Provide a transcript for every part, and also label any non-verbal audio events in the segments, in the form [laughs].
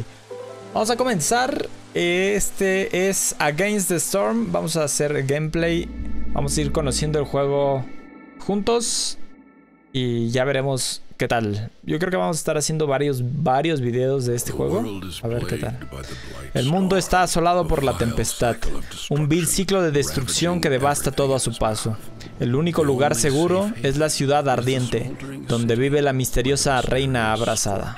aquí. Vamos a comenzar. Este es Against the Storm. Vamos a hacer gameplay. Vamos a ir conociendo el juego juntos. Y ya veremos qué tal. Yo creo que vamos a estar haciendo varios, varios videos de este juego. A ver qué tal. El mundo está asolado por la tempestad. Un vil ciclo de destrucción que devasta todo a su paso. El único lugar seguro es la ciudad ardiente, donde vive la misteriosa reina abrazada.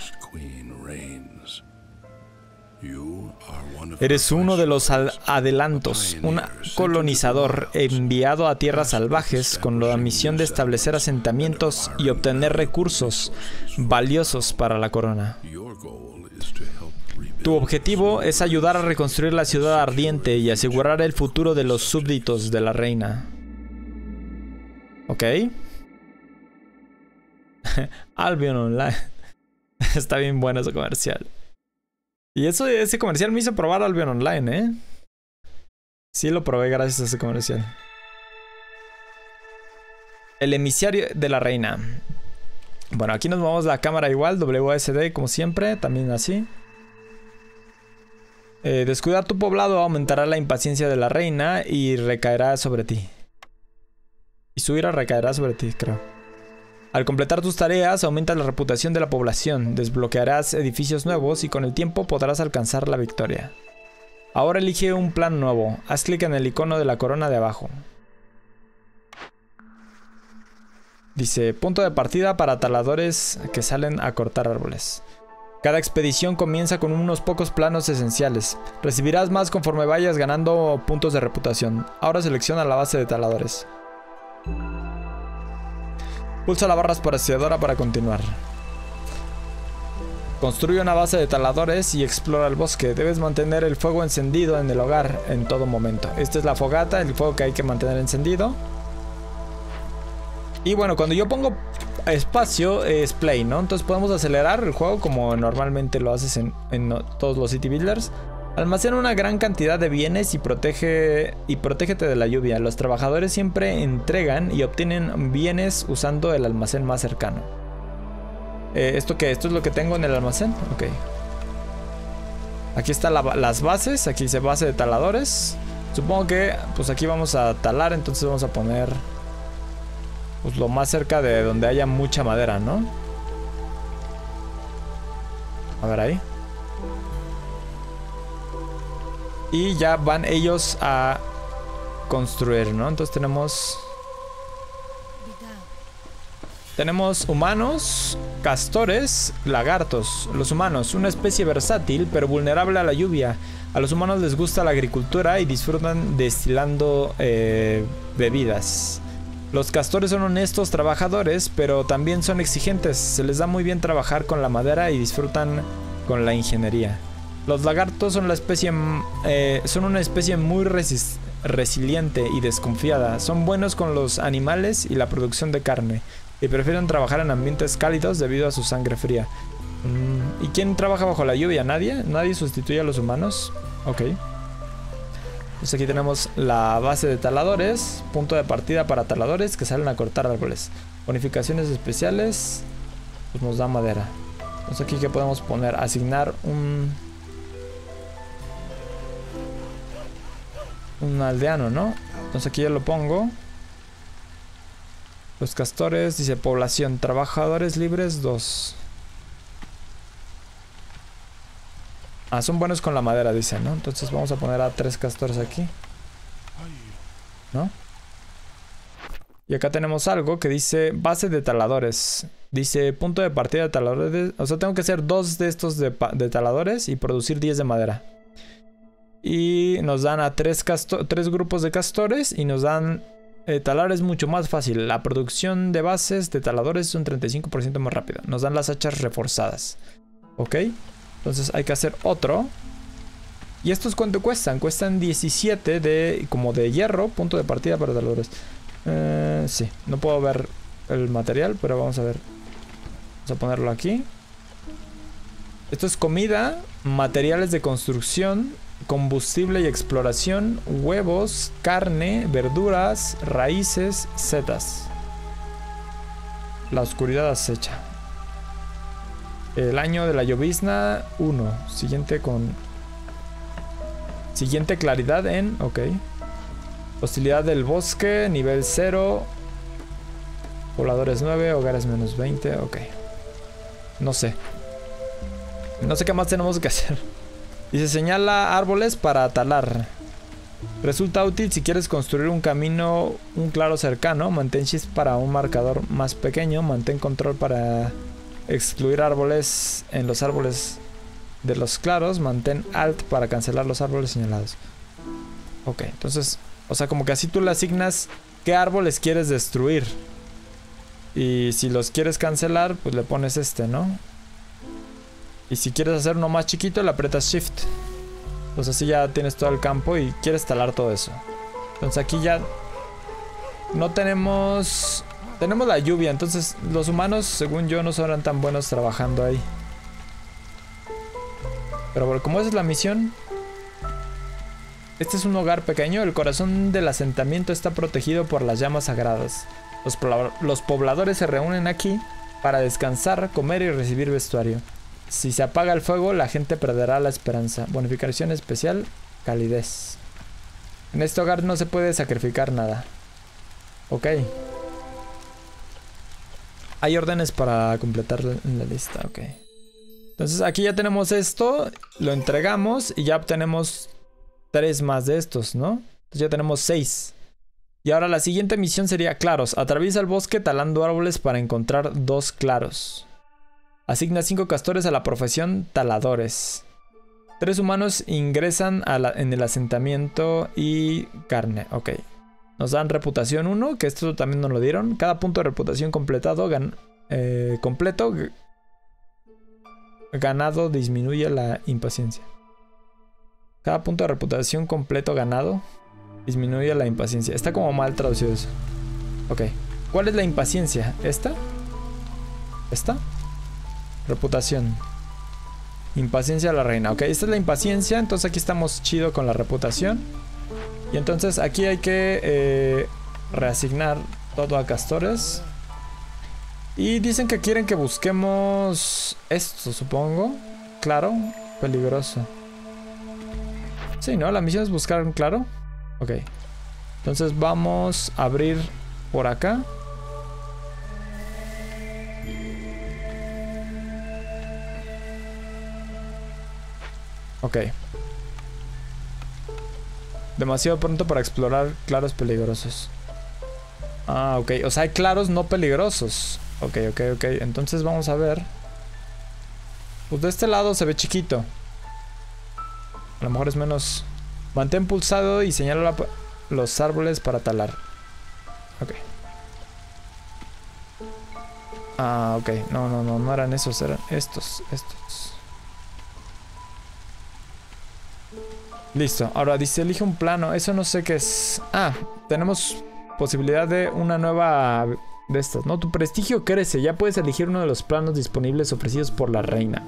Eres uno de los adelantos, un colonizador enviado a tierras salvajes con la misión de establecer asentamientos y obtener recursos valiosos para la corona. Tu objetivo es ayudar a reconstruir la ciudad ardiente y asegurar el futuro de los súbditos de la reina. ¿Ok? [laughs] Albion Online. [laughs] Está bien bueno ese comercial. Y eso, ese comercial me hizo probar Albion Online, ¿eh? Sí lo probé gracias a ese comercial. El emisario de la reina. Bueno, aquí nos movemos la cámara igual, WSD como siempre, también así. Eh, descuidar tu poblado aumentará la impaciencia de la reina y recaerá sobre ti. Y su ira recaerá sobre ti, creo. Al completar tus tareas, aumenta la reputación de la población, desbloquearás edificios nuevos y con el tiempo podrás alcanzar la victoria. Ahora elige un plan nuevo. Haz clic en el icono de la corona de abajo. Dice, punto de partida para taladores que salen a cortar árboles. Cada expedición comienza con unos pocos planos esenciales. Recibirás más conforme vayas ganando puntos de reputación. Ahora selecciona la base de taladores. Pulsa la barra espaciadora para continuar. Construye una base de taladores y explora el bosque. Debes mantener el fuego encendido en el hogar en todo momento. Esta es la fogata, el fuego que hay que mantener encendido. Y bueno, cuando yo pongo espacio es play, ¿no? Entonces podemos acelerar el juego como normalmente lo haces en, en todos los city builders. Almacena una gran cantidad de bienes y protege y protégete de la lluvia. Los trabajadores siempre entregan y obtienen bienes usando el almacén más cercano. Eh, ¿Esto qué? ¿Esto es lo que tengo en el almacén? Ok. Aquí están las bases. Aquí dice base de taladores. Supongo que pues aquí vamos a talar. Entonces vamos a poner pues lo más cerca de donde haya mucha madera, ¿no? A ver ahí. Y ya van ellos a construir, ¿no? Entonces tenemos... Tenemos humanos, castores, lagartos. Los humanos, una especie versátil pero vulnerable a la lluvia. A los humanos les gusta la agricultura y disfrutan destilando eh, bebidas. Los castores son honestos trabajadores, pero también son exigentes. Se les da muy bien trabajar con la madera y disfrutan con la ingeniería. Los lagartos son, la especie, eh, son una especie muy resiliente y desconfiada. Son buenos con los animales y la producción de carne. Y prefieren trabajar en ambientes cálidos debido a su sangre fría. Mm, ¿Y quién trabaja bajo la lluvia? ¿Nadie? ¿Nadie sustituye a los humanos? Ok. Pues aquí tenemos la base de taladores. Punto de partida para taladores que salen a cortar árboles. Bonificaciones especiales. Pues nos da madera. Entonces aquí que podemos poner. Asignar un un aldeano, ¿no? Entonces aquí yo lo pongo. Los castores, dice población, trabajadores libres, dos. Ah, son buenos con la madera, dice, ¿no? Entonces vamos a poner a tres castores aquí. ¿No? Y acá tenemos algo que dice base de taladores. Dice punto de partida de taladores. O sea, tengo que hacer dos de estos de, de taladores y producir 10 de madera. Y nos dan a tres, tres grupos de castores y nos dan... Eh, talar es mucho más fácil. La producción de bases de taladores es un 35% más rápida. Nos dan las hachas reforzadas. ¿Ok? Entonces hay que hacer otro. ¿Y estos cuánto cuestan? Cuestan 17 de como de hierro, punto de partida para taladores. Eh, sí, no puedo ver el material, pero vamos a ver. Vamos a ponerlo aquí. Esto es comida, materiales de construcción, combustible y exploración, huevos, carne, verduras, raíces, setas. La oscuridad acecha. El año de la llovizna, 1. Siguiente con... Siguiente claridad en... Ok. Hostilidad del bosque, nivel 0. Pobladores 9, hogares menos 20. Ok. No sé. No sé qué más tenemos que hacer. Y se señala árboles para talar. Resulta útil si quieres construir un camino, un claro cercano. Mantén shift para un marcador más pequeño. Mantén control para excluir árboles en los árboles de los claros. Mantén alt para cancelar los árboles señalados. Ok, entonces, o sea, como que así tú le asignas qué árboles quieres destruir. Y si los quieres cancelar, pues le pones este, ¿no? Y si quieres hacer uno más chiquito, le aprietas Shift. Pues así ya tienes todo el campo y quieres talar todo eso. Entonces aquí ya no tenemos... Tenemos la lluvia, entonces los humanos, según yo, no serán tan buenos trabajando ahí. Pero bueno, como esa es la misión... Este es un hogar pequeño, el corazón del asentamiento está protegido por las llamas sagradas. Los, los pobladores se reúnen aquí para descansar, comer y recibir vestuario. Si se apaga el fuego, la gente perderá la esperanza. Bonificación especial, calidez. En este hogar no se puede sacrificar nada. Ok. Hay órdenes para completar la lista, ok. Entonces aquí ya tenemos esto, lo entregamos y ya obtenemos tres más de estos, ¿no? Entonces ya tenemos seis. Y ahora la siguiente misión sería claros. Atraviesa el bosque talando árboles para encontrar dos claros. Asigna 5 castores a la profesión taladores. Tres humanos ingresan en el asentamiento y carne. Ok. Nos dan reputación 1, que esto también nos lo dieron. Cada punto de reputación completado, eh, completo, ganado disminuye la impaciencia. Cada punto de reputación completo ganado disminuye la impaciencia. Está como mal traducido eso. Ok. ¿Cuál es la impaciencia? ¿Esta? ¿Esta? Reputación. Impaciencia a la reina. Ok, esta es la impaciencia. Entonces aquí estamos chido con la reputación. Y entonces aquí hay que eh, reasignar todo a castores. Y dicen que quieren que busquemos esto, supongo. Claro, peligroso. Sí, ¿no? La misión es buscar un claro. Ok. Entonces vamos a abrir por acá. Ok. Demasiado pronto para explorar claros peligrosos. Ah, ok. O sea, hay claros no peligrosos. Ok, ok, ok. Entonces vamos a ver. Pues de este lado se ve chiquito. A lo mejor es menos... Mantén pulsado y señala los árboles para talar. Ok. Ah, ok. No, no, no, no eran esos, eran estos, estos. Listo, ahora dice elige un plano, eso no sé qué es. Ah, tenemos posibilidad de una nueva de estas, ¿no? Tu prestigio crece, ya puedes elegir uno de los planos disponibles ofrecidos por la reina.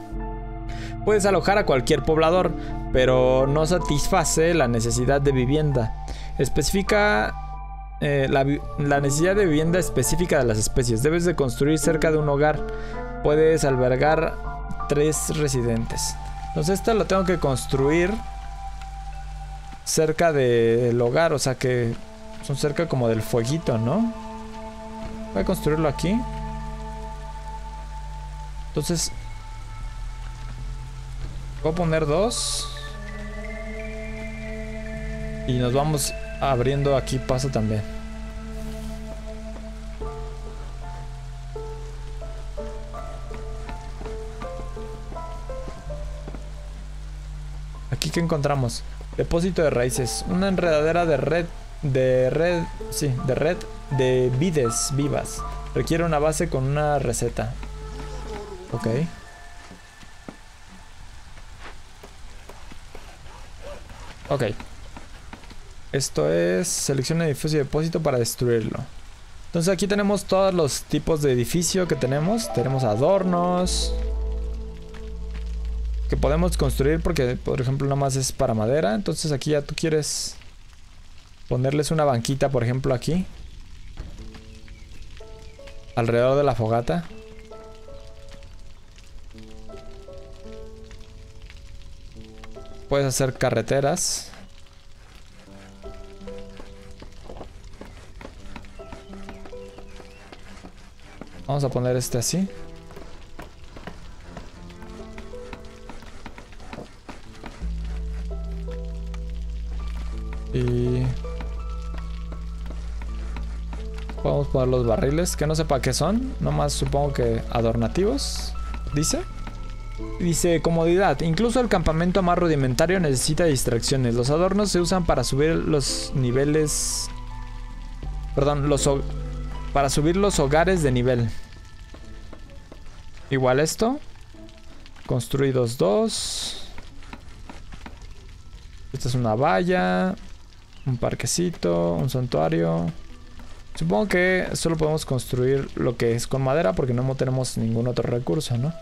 Puedes alojar a cualquier poblador, pero no satisface la necesidad de vivienda. Especifica eh, la, la, necesidad de vivienda específica de las especies. Debes de construir cerca de un hogar. Puedes albergar tres residentes. Entonces esta lo tengo que construir cerca del hogar, o sea que son cerca como del fueguito, ¿no? Voy a construirlo aquí. Entonces, voy a poner dos. Y nos vamos abriendo aquí paso también. Aquí que encontramos Depósito de raíces. Una enredadera de red. De red. Sí, de red de vides vivas. Requiere una base con una receta. Ok. Ok. Esto es selecciona edificio y depósito para destruirlo. Entonces aquí tenemos todos los tipos de edificio que tenemos. Tenemos adornos, que podemos construir porque, por ejemplo, nomás es para madera. Entonces aquí ya tú quieres ponerles una banquita, por ejemplo, aquí. Alrededor de la fogata. Puedes hacer carreteras. Vamos a poner este así. Y... Podemos poner los barriles, que no sepa qué son. Nomás supongo que adornativos. Dice. Dice comodidad. Incluso el campamento más rudimentario necesita distracciones. Los adornos se usan para subir los niveles... Perdón, los... Para subir los hogares de nivel. Igual esto. Construidos dos. Esta es una valla. Un parquecito. Un santuario. Supongo que solo podemos construir lo que es con madera porque no tenemos ningún otro recurso, ¿no?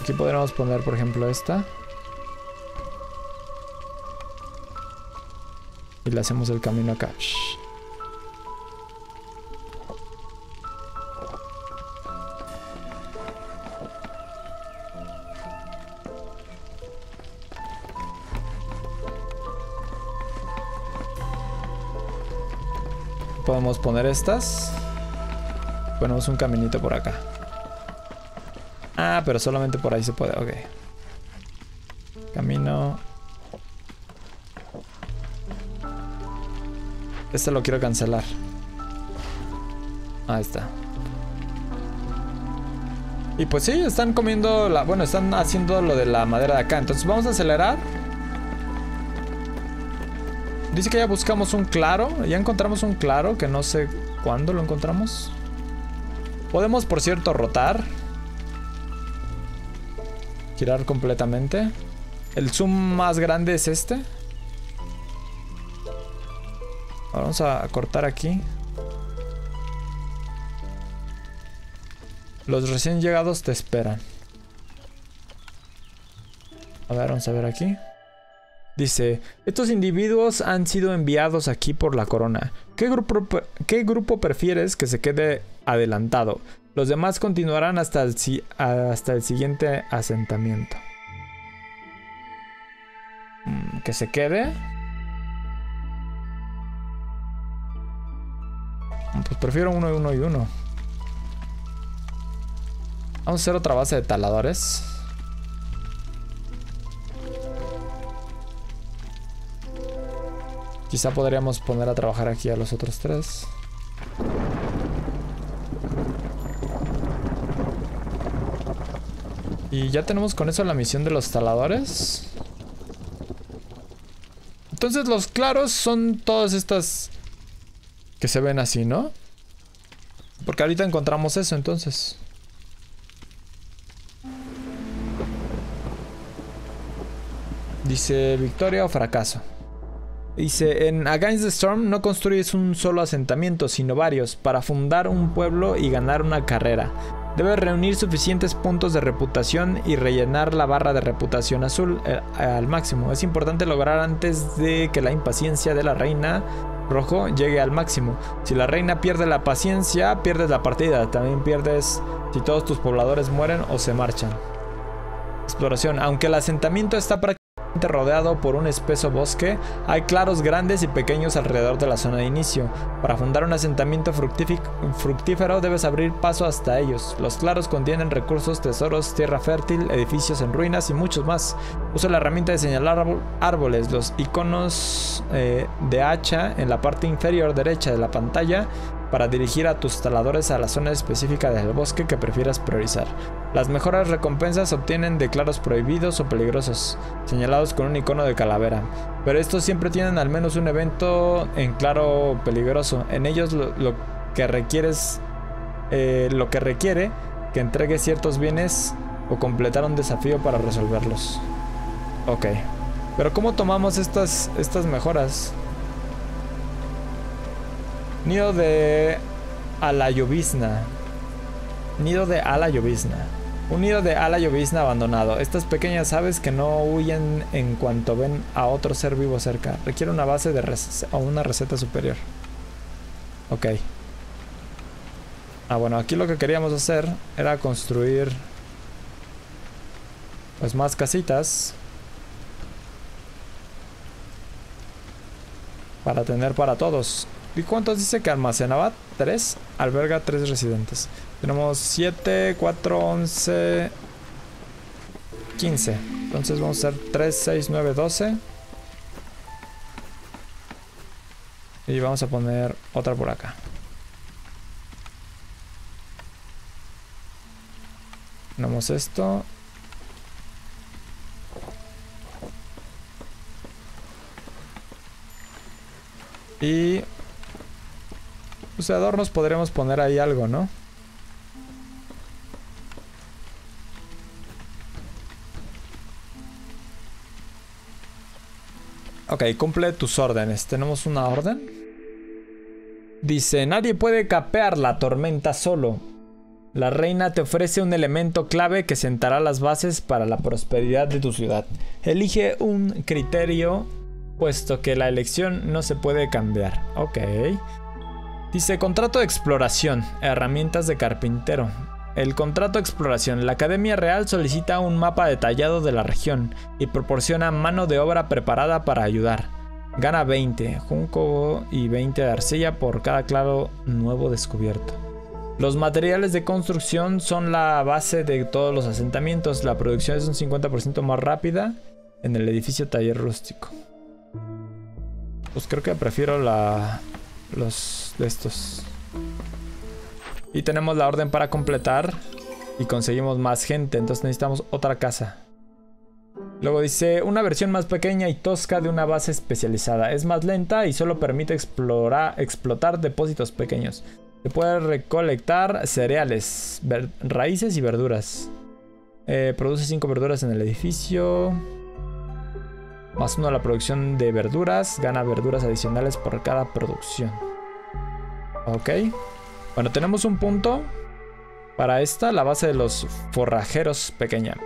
Aquí podríamos poner, por ejemplo, esta. Y le hacemos el camino acá. Podemos poner estas. Ponemos un caminito por acá. Ah, pero solamente por ahí se puede. Ok. Camino. Este lo quiero cancelar. Ahí está. Y pues sí, están comiendo la... Bueno, están haciendo lo de la madera de acá. Entonces vamos a acelerar. Dice que ya buscamos un claro. Ya encontramos un claro, que no sé cuándo lo encontramos. Podemos, por cierto, rotar. Girar completamente. El zoom más grande es este. vamos a cortar aquí. Los recién llegados te esperan. A ver, vamos a ver aquí. Dice, estos individuos han sido enviados aquí por la corona. ¿Qué grupo, ¿Qué grupo, prefieres que se quede adelantado? Los demás continuarán hasta el, hasta el siguiente asentamiento. Mm, ¿Que se quede? Pues prefiero uno y uno y uno. Vamos a hacer otra base de taladores. Quizá podríamos poner a trabajar aquí a los otros tres. Y ya tenemos con eso la misión de los taladores. Entonces los claros son todas estas que se ven así, ¿no? Porque ahorita encontramos eso entonces. Dice victoria o fracaso. Dice, en Against the Storm no construyes un solo asentamiento, sino varios, para fundar un pueblo y ganar una carrera. Debes reunir suficientes puntos de reputación y rellenar la barra de reputación azul eh, al máximo. Es importante lograr antes de que la impaciencia de la reina rojo llegue al máximo. Si la reina pierde la paciencia, pierdes la partida. También pierdes si todos tus pobladores mueren o se marchan. Exploración. Aunque el asentamiento está prácticamente rodeado por un espeso bosque, hay claros grandes y pequeños alrededor de la zona de inicio. Para fundar un asentamiento fructífero debes abrir paso hasta ellos. Los claros contienen recursos, tesoros, tierra fértil, edificios en ruinas y muchos más. Usa la herramienta de señalar árboles, los iconos eh, de hacha en la parte inferior derecha de la pantalla para dirigir a tus taladores a la zona específica del bosque que prefieras priorizar. Las mejores recompensas se obtienen de claros prohibidos o peligrosos, señalados con un icono de calavera, pero estos siempre tienen al menos un evento en claro peligroso. En ellos lo, que requieres, eh, lo que requiere que entregues ciertos bienes o completar un desafío para resolverlos. Ok. Pero ¿cómo tomamos estas, estas mejoras? Nido de ala llovizna. Nido de ala llovizna. Un nido de ala llovizna abandonado. Estas pequeñas aves que no huyen en cuanto ven a otro ser vivo cerca. Requiere una base de o una receta superior. Ok. Ah, bueno, aquí lo que queríamos hacer era construir Pues más casitas. Para tener para todos. ¿Y cuántos dice que almacenaba? Tres. Alberga tres residentes. Tenemos 7, 4, 11, 15. Entonces vamos a hacer 3, 6, 9, 12. Y vamos a poner otra por acá. Tenemos esto. Y... Pues de adornos podremos poner ahí algo, ¿no? Ok, cumple tus órdenes. ¿Tenemos una orden? Dice, nadie puede capear la tormenta solo. La reina te ofrece un elemento clave que sentará las bases para la prosperidad de tu ciudad. Elige un criterio, puesto que la elección no se puede cambiar. Ok. Dice, contrato de exploración, herramientas de carpintero. El contrato de exploración. La Academia Real solicita un mapa detallado de la región y proporciona mano de obra preparada para ayudar. Gana 20, junco y 20 de arcilla por cada claro nuevo descubierto. Los materiales de construcción son la base de todos los asentamientos. La producción es un 50% más rápida en el edificio taller rústico. Pues creo que prefiero la, los de estos. Y tenemos la orden para completar. Y conseguimos más gente. Entonces necesitamos otra casa. Luego dice, una versión más pequeña y tosca de una base especializada. Es más lenta y solo permite explotar depósitos pequeños. Se puede recolectar cereales, raíces y verduras. Eh, produce 5 verduras en el edificio. Más uno la producción de verduras. Gana verduras adicionales por cada producción. Ok. Bueno, tenemos un punto para esta, la base de los forrajeros pequeña.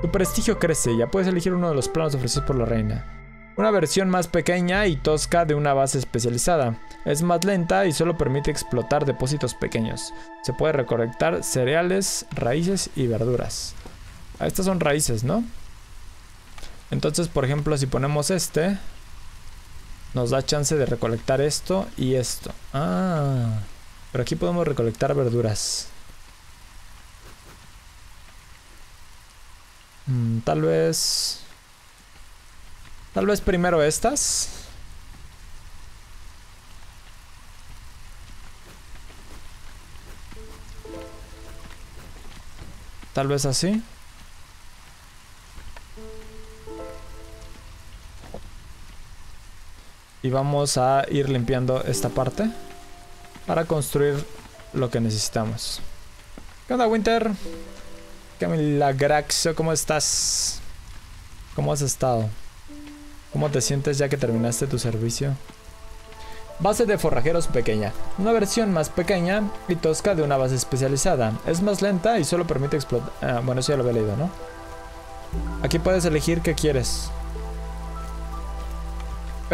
Tu prestigio crece, ya puedes elegir uno de los planos ofrecidos por la reina. Una versión más pequeña y tosca de una base especializada. Es más lenta y solo permite explotar depósitos pequeños. Se puede recolectar cereales, raíces y verduras. Ah, estas son raíces, ¿no? Entonces, por ejemplo, si ponemos este, nos da chance de recolectar esto y esto. Ah. Pero aquí podemos recolectar verduras. Mm, tal vez... Tal vez primero estas. Tal vez así. Y vamos a ir limpiando esta parte para construir lo que necesitamos. ¿Qué onda, Winter? ¿Qué milagraxo? ¿Cómo estás? ¿Cómo has estado? ¿Cómo te sientes ya que terminaste tu servicio? Base de forrajeros pequeña. Una versión más pequeña y tosca de una base especializada. Es más lenta y solo permite explotar... Ah, bueno, eso ya lo había leído, ¿no? Aquí puedes elegir qué quieres.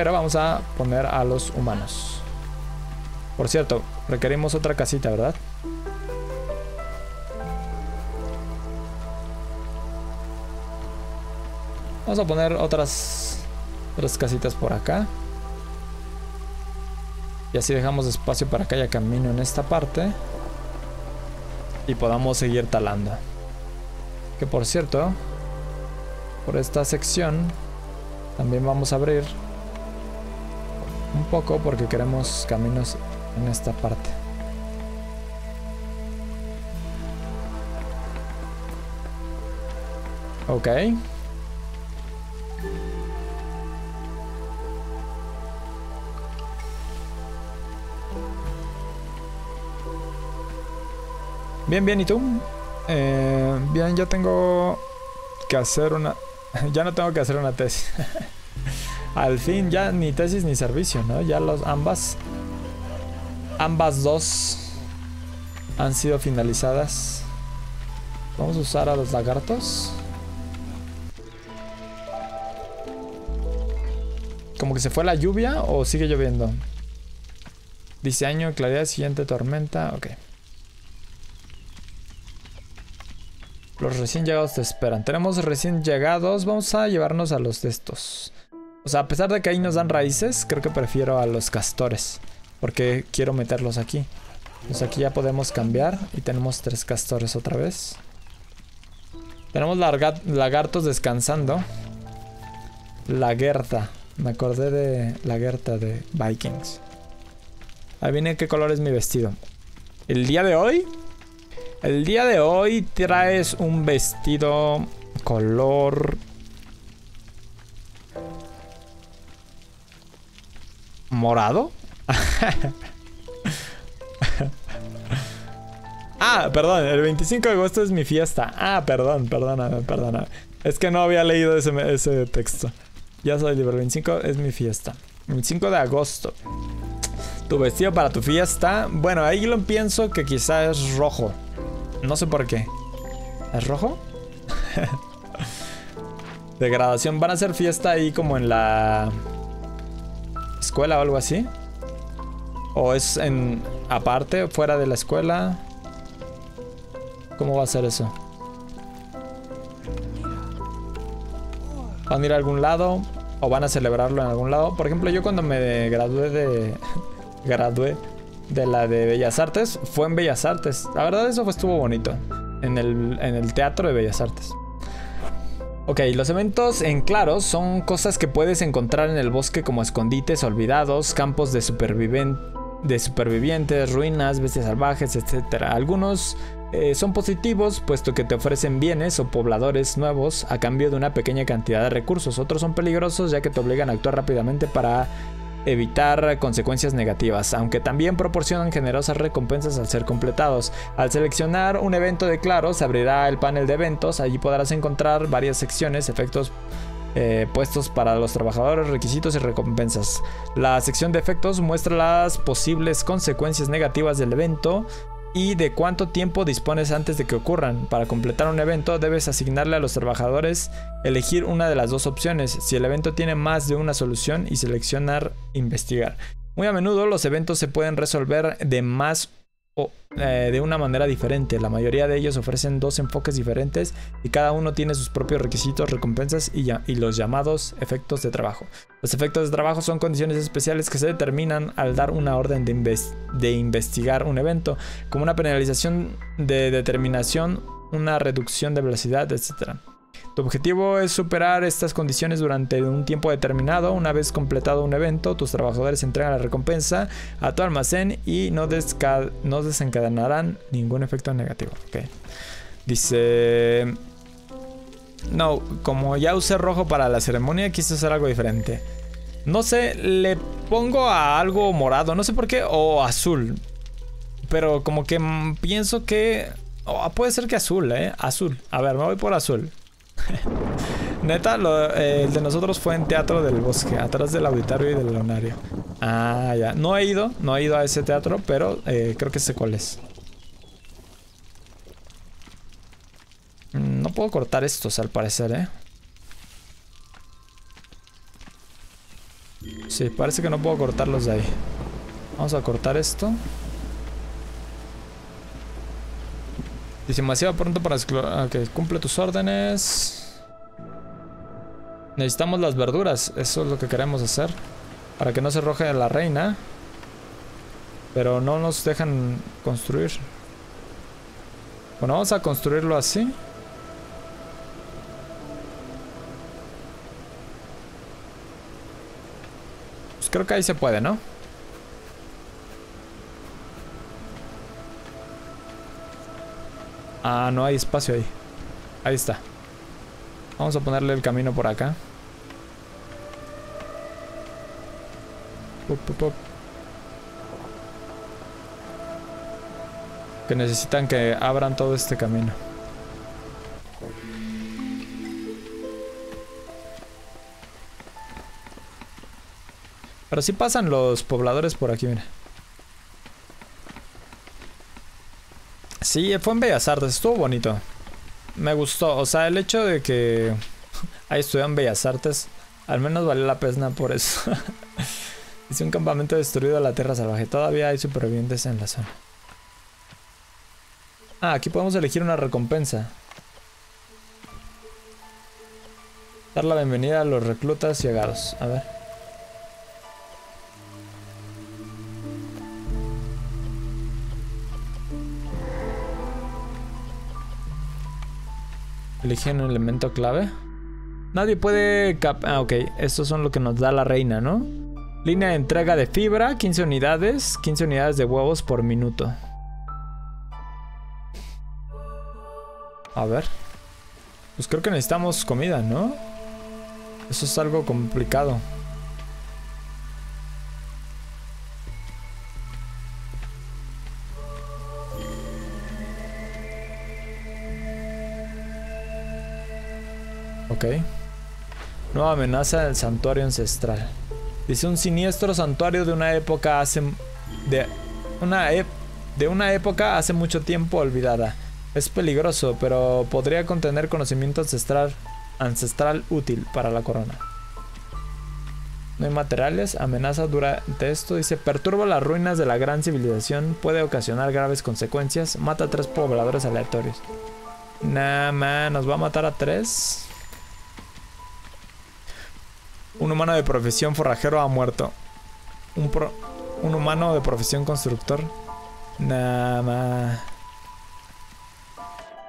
Pero vamos a poner a los humanos. Por cierto, requerimos otra casita, ¿verdad? Vamos a poner otras, otras casitas por acá. Y así dejamos espacio para que haya camino en esta parte. Y podamos seguir talando. Que por cierto, por esta sección también vamos a abrir un poco porque queremos caminos en esta parte. Ok. Bien, bien, ¿y tú? Eh, bien, ya tengo que hacer una... [laughs] ya no tengo que hacer una tesis. [laughs] Al fin, ya ni tesis ni servicio, ¿no? Ya los ambas Ambas dos han sido finalizadas. Vamos a usar a los lagartos. Como que se fue la lluvia o sigue lloviendo. Diseño, claridad, siguiente tormenta. Ok. Los recién llegados te esperan. Tenemos recién llegados. Vamos a llevarnos a los de estos. O sea, a pesar de que ahí nos dan raíces, creo que prefiero a los castores. Porque quiero meterlos aquí. Pues aquí ya podemos cambiar. Y tenemos tres castores otra vez. Tenemos lagartos descansando. La Gerta. Me acordé de la Gerta de Vikings. Ahí viene qué color es mi vestido. El día de hoy. El día de hoy traes un vestido color... ¿Morado? ah, perdón, el 25 de agosto es mi fiesta. Ah, perdón, perdóname, perdóname. Es que no había leído ese, ese texto. Ya soy libre, el 25 es mi fiesta. 25 de agosto. Tu vestido para tu fiesta. Bueno, ahí lo pienso que quizá es rojo. No sé por qué. ¿Es rojo? [laughs] de graduación. ¿Van a hacer fiesta ahí como en la escuela o algo así? ¿O es en aparte, fuera de la escuela? ¿Cómo va a ser eso? ¿Van a ir a algún lado? ¿O van a celebrarlo en algún lado? Por ejemplo, yo cuando me gradué de... [laughs] gradué de la de Bellas Artes fue en Bellas Artes. La verdad eso estuvo bonito. En el, en el Teatro de Bellas Artes. Ok, los eventos en claros son cosas que puedes encontrar en el bosque como escondites olvidados, campos de, de supervivientes, ruinas, bestias salvajes, etc. Algunos eh, son positivos puesto que te ofrecen bienes o pobladores nuevos a cambio de una pequeña cantidad de recursos. Otros son peligrosos ya que te obligan a actuar rápidamente para evitar consecuencias negativas, aunque también proporcionan generosas recompensas al ser completados. Al seleccionar un evento de claro, se abrirá el panel de eventos, allí podrás encontrar varias secciones, efectos eh, puestos para los trabajadores, requisitos y recompensas. La sección de efectos muestra las posibles consecuencias negativas del evento y de cuánto tiempo dispones antes de que ocurran. Para completar un evento debes asignarle a los trabajadores elegir una de las dos opciones, si el evento tiene más de una solución y seleccionar investigar. Muy a menudo los eventos se pueden resolver de más eh, de una manera diferente. La mayoría de ellos ofrecen dos enfoques diferentes y cada uno tiene sus propios requisitos, recompensas y, los llamados efectos de trabajo. Los efectos de trabajo son condiciones especiales que se determinan al dar una orden de, de investigar un evento, como una penalización de determinación, una reducción de velocidad, etc. Tu objetivo es superar estas condiciones durante un tiempo determinado. Una vez completado un evento, tus trabajadores entregan la recompensa a tu almacén y no, no desencadenarán ningún efecto negativo. Dice... No, como ya usé rojo para la ceremonia, quise hacer algo diferente. No sé, le pongo a algo morado, no sé por qué, o azul. Pero como que pienso que... puede ser que azul, ¿eh? Azul. A ver, me voy por azul. [laughs] Neta, eh, el de nosotros fue en Teatro del Bosque, atrás del auditorio y del lunario. Ah, ya. No he ido, no he ido a ese teatro, pero eh, creo que sé cuál es. Mm, no puedo cortar estos al parecer, ¿eh? Sí, parece que no puedo cortarlos de ahí. Vamos a cortar esto. Demasiado pronto para que cumple tus órdenes. Necesitamos las verduras. Eso es lo que queremos hacer. Para que no se roje la reina. Pero no nos dejan construir. Bueno, vamos a construirlo así. Pues creo que ahí se puede, ¿no? Ah, no hay espacio ahí. Ahí está. Vamos a ponerle el camino por acá. Que necesitan que abran todo este camino. Pero si pasan los pobladores por aquí, mira. Sí, fue en Bellas Artes, estuvo bonito. Me gustó, o sea, el hecho de que [laughs] ahí estudian Bellas Artes, al menos valió la pena por eso. [laughs] Hice un campamento destruido a la tierra salvaje, todavía hay supervivientes en la zona. Ah, aquí podemos elegir una recompensa. Dar la bienvenida a los reclutas llegados. A ver. Elige un elemento clave. Nadie puede... Cap ah, ok. Estos son lo que nos da la reina, ¿no? Línea de entrega de fibra, 15 unidades. 15 unidades de huevos por minuto. A ver. Pues creo que necesitamos comida, ¿no? Eso es algo complicado. Ok. Nueva amenaza del santuario ancestral. Dice un siniestro santuario de una época hace... De una, de una época hace mucho tiempo olvidada. Es peligroso, pero podría contener conocimiento ancestral, ancestral útil para la corona. No hay materiales, amenaza durante esto, dice, perturba las ruinas de la gran civilización, puede ocasionar graves consecuencias, mata a tres pobladores aleatorios. Nah, man, nos va a matar a tres. Un humano de profesión forrajero ha muerto. Un, un humano de profesión constructor. Nah, man.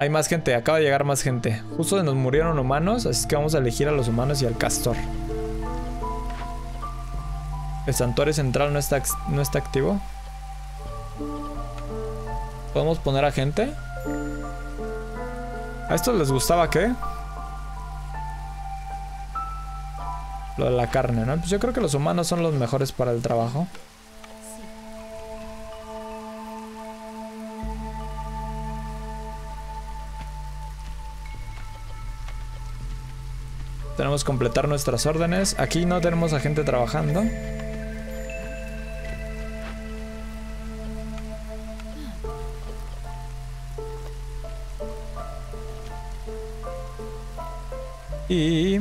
Hay más gente, acaba de llegar más gente. Justo nos murieron humanos, así que vamos a elegir a los humanos y al castor. El santuario central no está, no está activo. ¿Podemos poner a gente? ¿A estos les gustaba qué? Lo de la carne, ¿no? Pues yo creo que los humanos son los mejores para el trabajo. Tenemos que completar nuestras órdenes. Aquí no tenemos a gente trabajando. Y...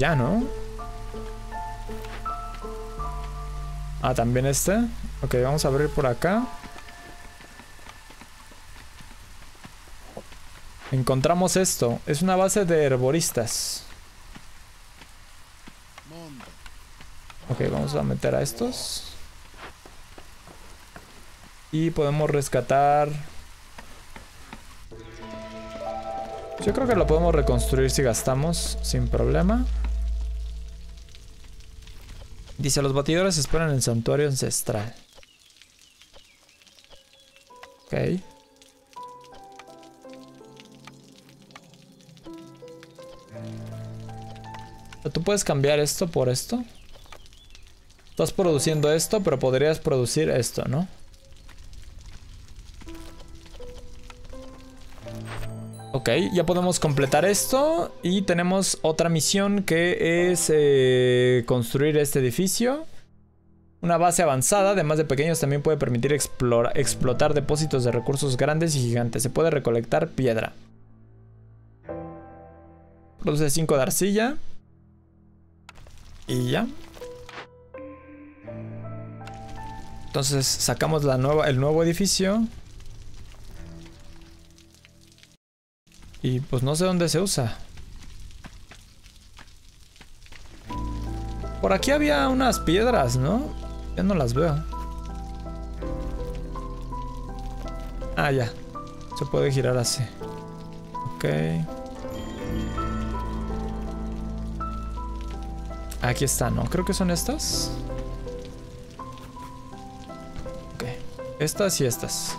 ya, ¿no? Ah, también este. Ok, vamos a abrir por acá. Encontramos esto. Es una base de herboristas. Ok, vamos a meter a estos. Y podemos rescatar... Yo creo que lo podemos reconstruir si gastamos sin problema. Dice, los batidores esperan en el santuario ancestral. Ok. Tú puedes cambiar esto por esto. Estás produciendo esto, pero podrías producir esto, ¿no? Ya podemos completar esto y tenemos otra misión que es eh, construir este edificio. Una base avanzada, además de pequeños, también puede permitir explotar depósitos de recursos grandes y gigantes. Se puede recolectar piedra. Produce 5 de arcilla. Y ya. Entonces sacamos la nueva, el nuevo edificio. Y pues no sé dónde se usa. Por aquí había unas piedras, ¿no? Ya no las veo. Ah, ya. Se puede girar así. Ok. Aquí está, ¿no? Creo que son estas. Ok. Estas y estas.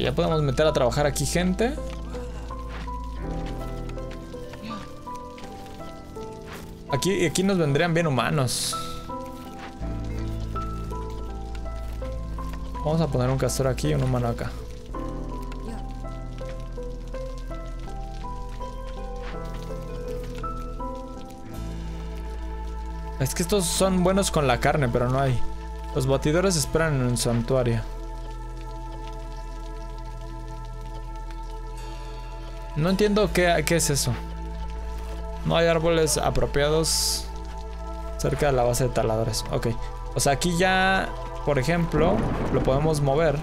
Ya podemos meter a trabajar aquí gente. Aquí, aquí nos vendrían bien humanos. Vamos a poner un castor aquí y un humano acá. Es que estos son buenos con la carne, pero no hay. Los batidores esperan en el santuario. No entiendo qué, es eso. No hay árboles apropiados cerca de la base de taladores. Ok. O sea, aquí ya, por ejemplo, lo podemos mover.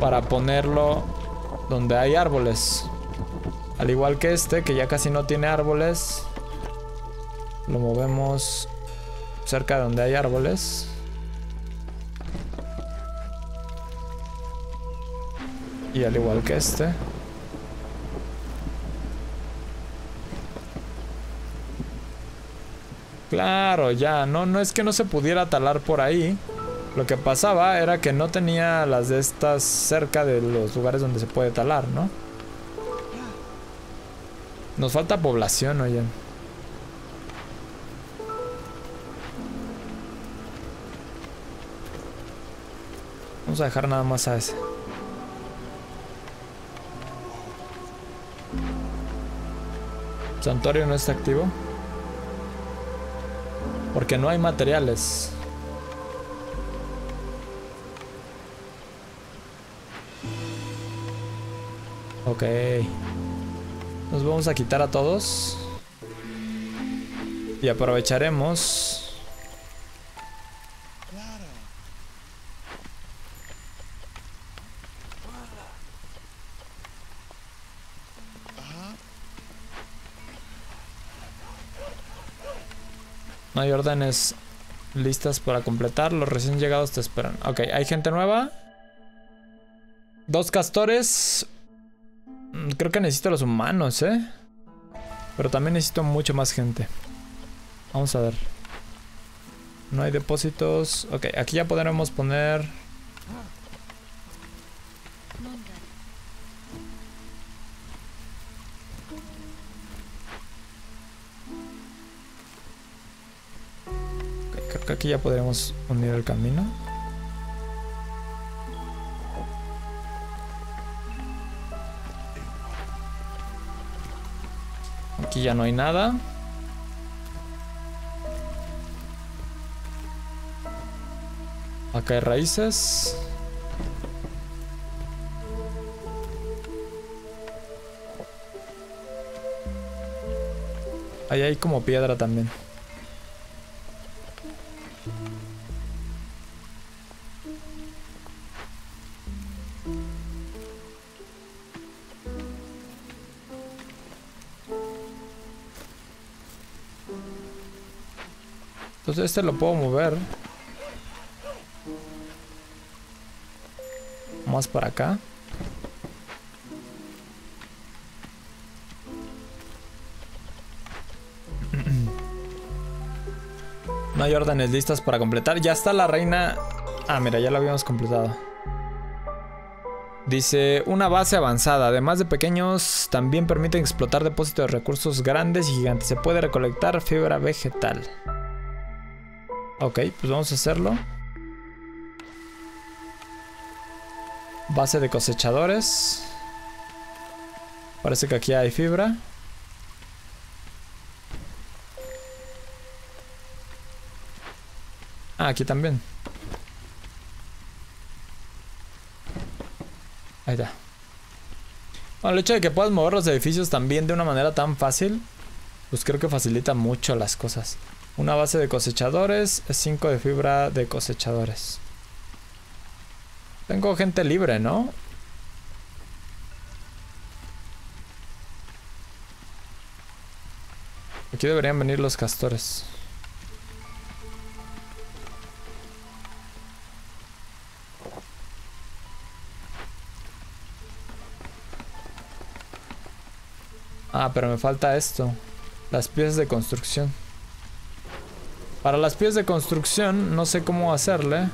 Para ponerlo donde hay árboles. Al igual que este, que ya casi no tiene árboles. Lo movemos cerca de donde hay árboles. Al igual que este. Claro, ya, no, no es que no se pudiera talar por ahí. Lo que pasaba era que no tenía las de estas cerca de los lugares donde se puede talar, ¿no? Nos falta población, oye. Vamos a dejar nada más a ese. Santuario no está activo. Porque no hay materiales. Ok. Nos vamos a quitar a todos. Y aprovecharemos No hay órdenes listas para completar. Los recién llegados te esperan. Ok, hay gente nueva. Dos castores. Mm, creo que necesito los humanos, ¿eh? Pero también necesito mucho más gente. Vamos a ver. No hay depósitos. Ok, aquí ya podremos poner... aquí ya podremos unir el camino. Aquí ya no hay nada. Acá hay raíces. Ahí hay como piedra también. Este lo puedo mover. Más para acá. [clears throat] No hay órdenes listas para completar. Ya está la reina... Ah, mira, ya la habíamos completado. Dice, una base avanzada, además de pequeños, también permiten explotar depósitos de recursos grandes y gigantes. Se puede recolectar fibra vegetal. Ok, pues vamos a hacerlo. Base de cosechadores. Parece que aquí hay fibra. Ah, aquí también. Ahí está. Bueno, el hecho de que puedas mover los edificios también de una manera tan fácil, pues creo que facilita mucho las cosas. Una base de cosechadores, 5 de fibra de cosechadores. Tengo gente libre, ¿no? Aquí deberían venir los castores. Ah, pero me falta esto. Las piezas de construcción. Para las piezas de construcción no sé cómo hacerle.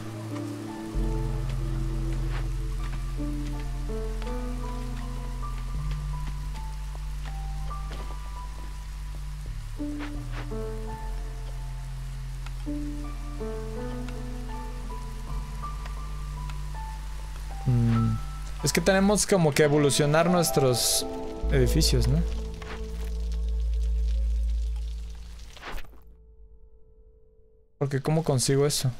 Mm, es que tenemos como que evolucionar nuestros edificios, ¿no? Porque ¿cómo consigo eso?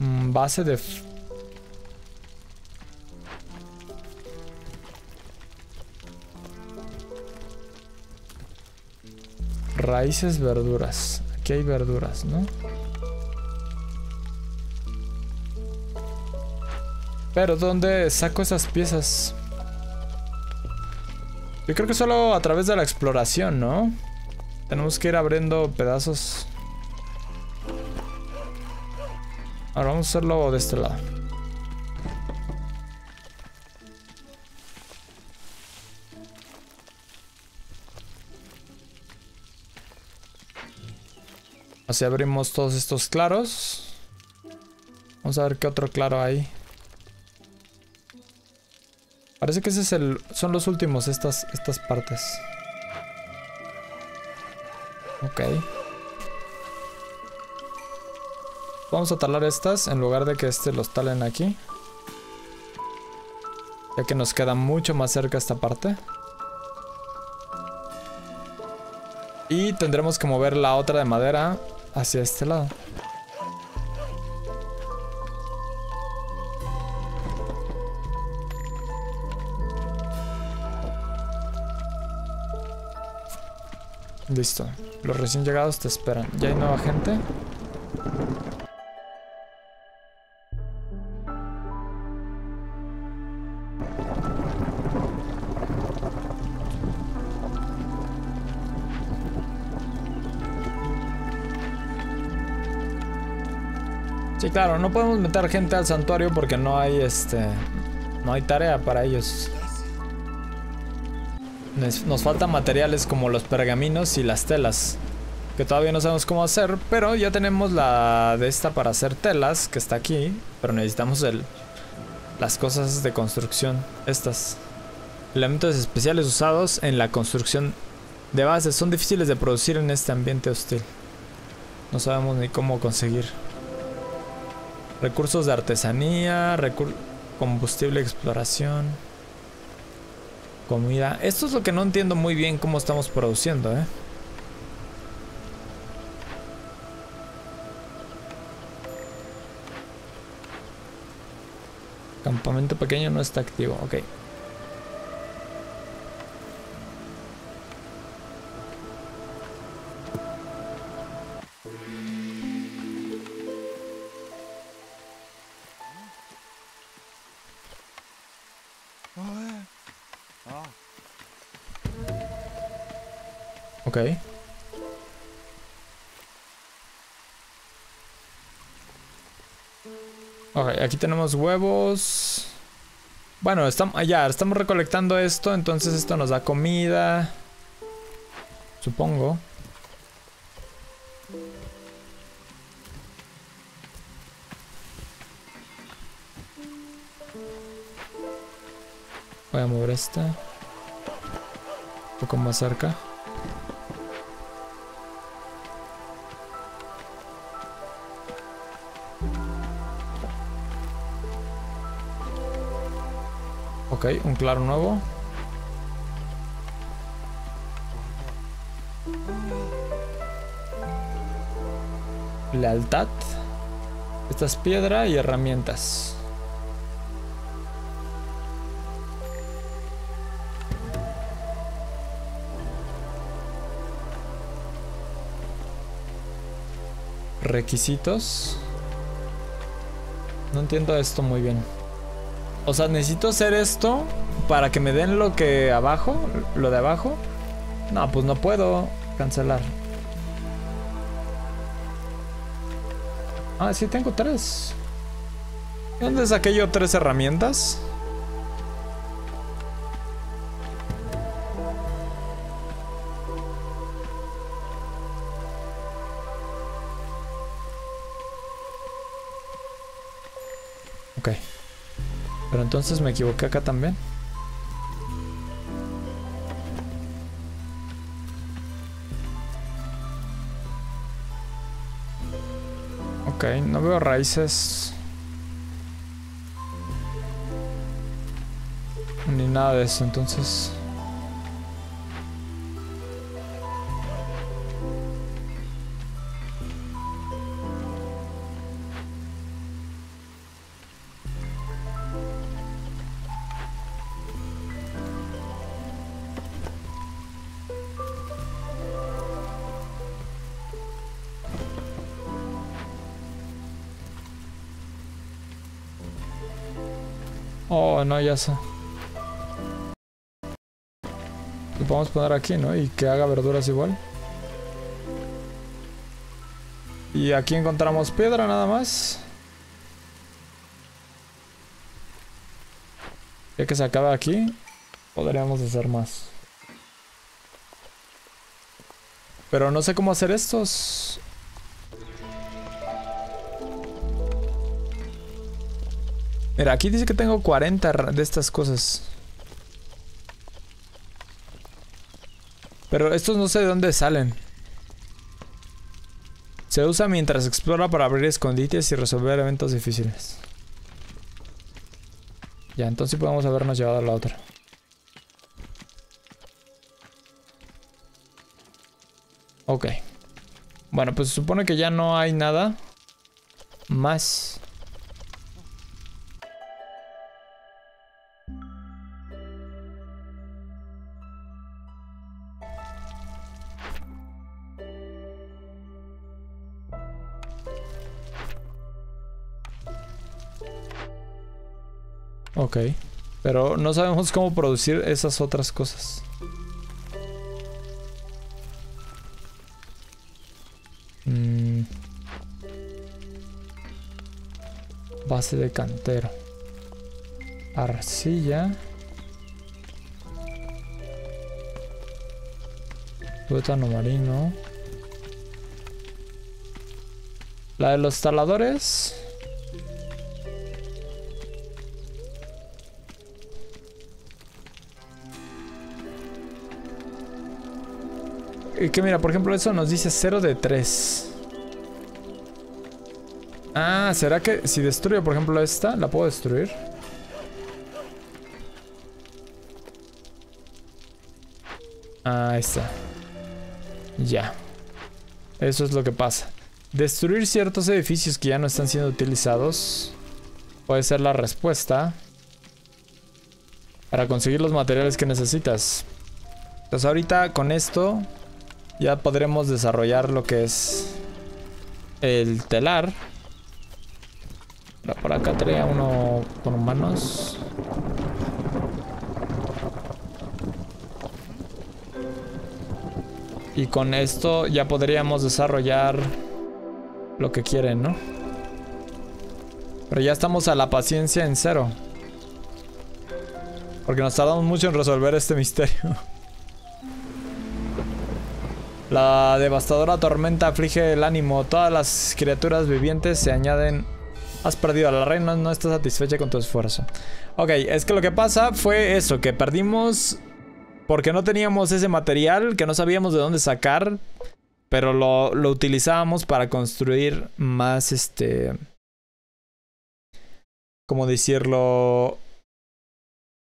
Mm, base de raíces, verduras. Aquí hay verduras, ¿no? Pero ¿dónde saco esas piezas? Yo creo que solo a través de la exploración, ¿no? Tenemos que ir abriendo pedazos. Ahora vamos a hacerlo de este lado. Así abrimos todos estos claros. Vamos a ver qué otro claro hay. Parece que ese es el, son los últimos, estas, estas partes. Ok. Vamos a talar estas en lugar de que este los talen aquí. Ya que nos queda mucho más cerca esta parte. Y tendremos que mover la otra de madera hacia este lado. Listo. Los recién llegados te esperan. ¿Ya hay nueva gente? Claro, no podemos meter gente al santuario porque no hay este. No hay tarea para ellos. Nos faltan materiales como los pergaminos y las telas. Que todavía no sabemos cómo hacer. Pero ya tenemos la de esta para hacer telas. Que está aquí. Pero necesitamos el, las cosas de construcción. Estas. Elementos especiales usados en la construcción de bases. Son difíciles de producir en este ambiente hostil. No sabemos ni cómo conseguir. Recursos de artesanía. combustible exploración. Comida. Esto es lo que no entiendo muy bien cómo estamos produciendo, ¿eh? Campamento pequeño no está activo, ok. Ok. Ok, aquí tenemos huevos. Bueno, estamos, ya, estamos recolectando esto, entonces esto nos da comida. Supongo. Poco más cerca. Ok, un claro nuevo. Lealtad. Esta es piedra y herramientas. Requisitos. No entiendo esto muy bien. O sea, necesito hacer esto para que me den lo que abajo, lo de abajo. No, pues no puedo cancelar. Ah, sí, tengo tres. ¿Dónde saqué yo tres herramientas? Pero entonces me equivoqué acá también. Ok, no veo raíces. Ni nada de eso, entonces... Oh, no, ya sé. Lo podemos poner aquí, ¿no? Y que haga verduras igual. Y aquí encontramos piedra nada más. Ya que se acaba aquí, podríamos hacer más. Pero no sé cómo hacer estos. Mira, aquí dice que tengo 40 de estas cosas. Pero estos no sé de dónde salen. Se usa mientras explora para abrir escondites y resolver eventos difíciles. Ya, entonces podemos habernos llevado a la otra. Ok. Bueno, pues se supone que ya no hay nada más. Ok. Pero no sabemos cómo producir esas otras cosas. Mm. Base de cantero. Arcilla. Tuétano marino. La de los taladores. Que mira, por ejemplo, eso nos dice 0 de 3. Ah, ¿será que si destruyo, por ejemplo, esta, la puedo destruir? Ah, ahí está. Ya. Eso es lo que pasa. Destruir ciertos edificios que ya no están siendo utilizados puede ser la respuesta para conseguir los materiales que necesitas. Entonces ahorita con esto ya podremos desarrollar lo que es el telar. Por acá traía uno con humanos. Y con esto ya podríamos desarrollar lo que quieren, ¿no? Pero ya estamos a la paciencia en cero. Porque nos tardamos mucho en resolver este misterio. [laughs] La devastadora tormenta aflige el ánimo. Todas las criaturas vivientes se añaden. Has perdido a la reina, no estás satisfecha con tu esfuerzo. Ok, es que lo que pasa fue eso, que perdimos porque no teníamos ese material, que no sabíamos de dónde sacar, pero lo, lo utilizábamos para construir más, este... ¿Cómo decirlo?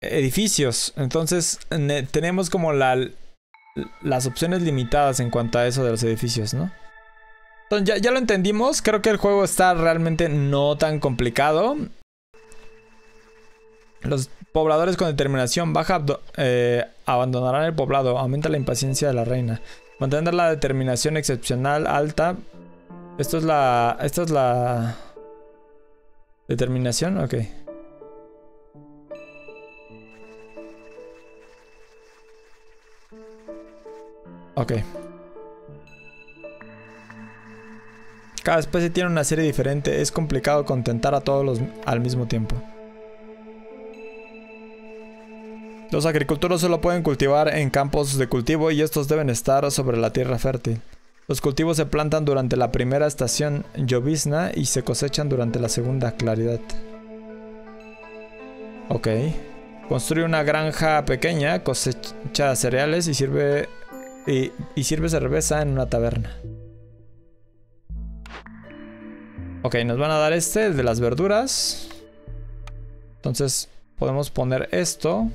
Edificios. Entonces tenemos como la, las opciones limitadas en cuanto a eso de los edificios, ¿no? Entonces ya, ya lo entendimos, creo que el juego está realmente no tan complicado. Los pobladores con determinación baja eh, abandonarán el poblado, aumenta la impaciencia de la reina. Mantener la determinación excepcional alta. Esto es la... Esta es la... Determinación, ok. Ok. Cada especie tiene una serie diferente. Es complicado contentar a todos los al mismo tiempo. Los agricultores solo pueden cultivar en campos de cultivo y estos deben estar sobre la tierra fértil. Los cultivos se plantan durante la primera estación llovizna y se cosechan durante la segunda claridad. Ok. Construye una granja pequeña, cosecha cereales y sirve y, sirve cerveza en una taberna. Ok, nos van a dar este, el de las verduras. Entonces podemos poner esto.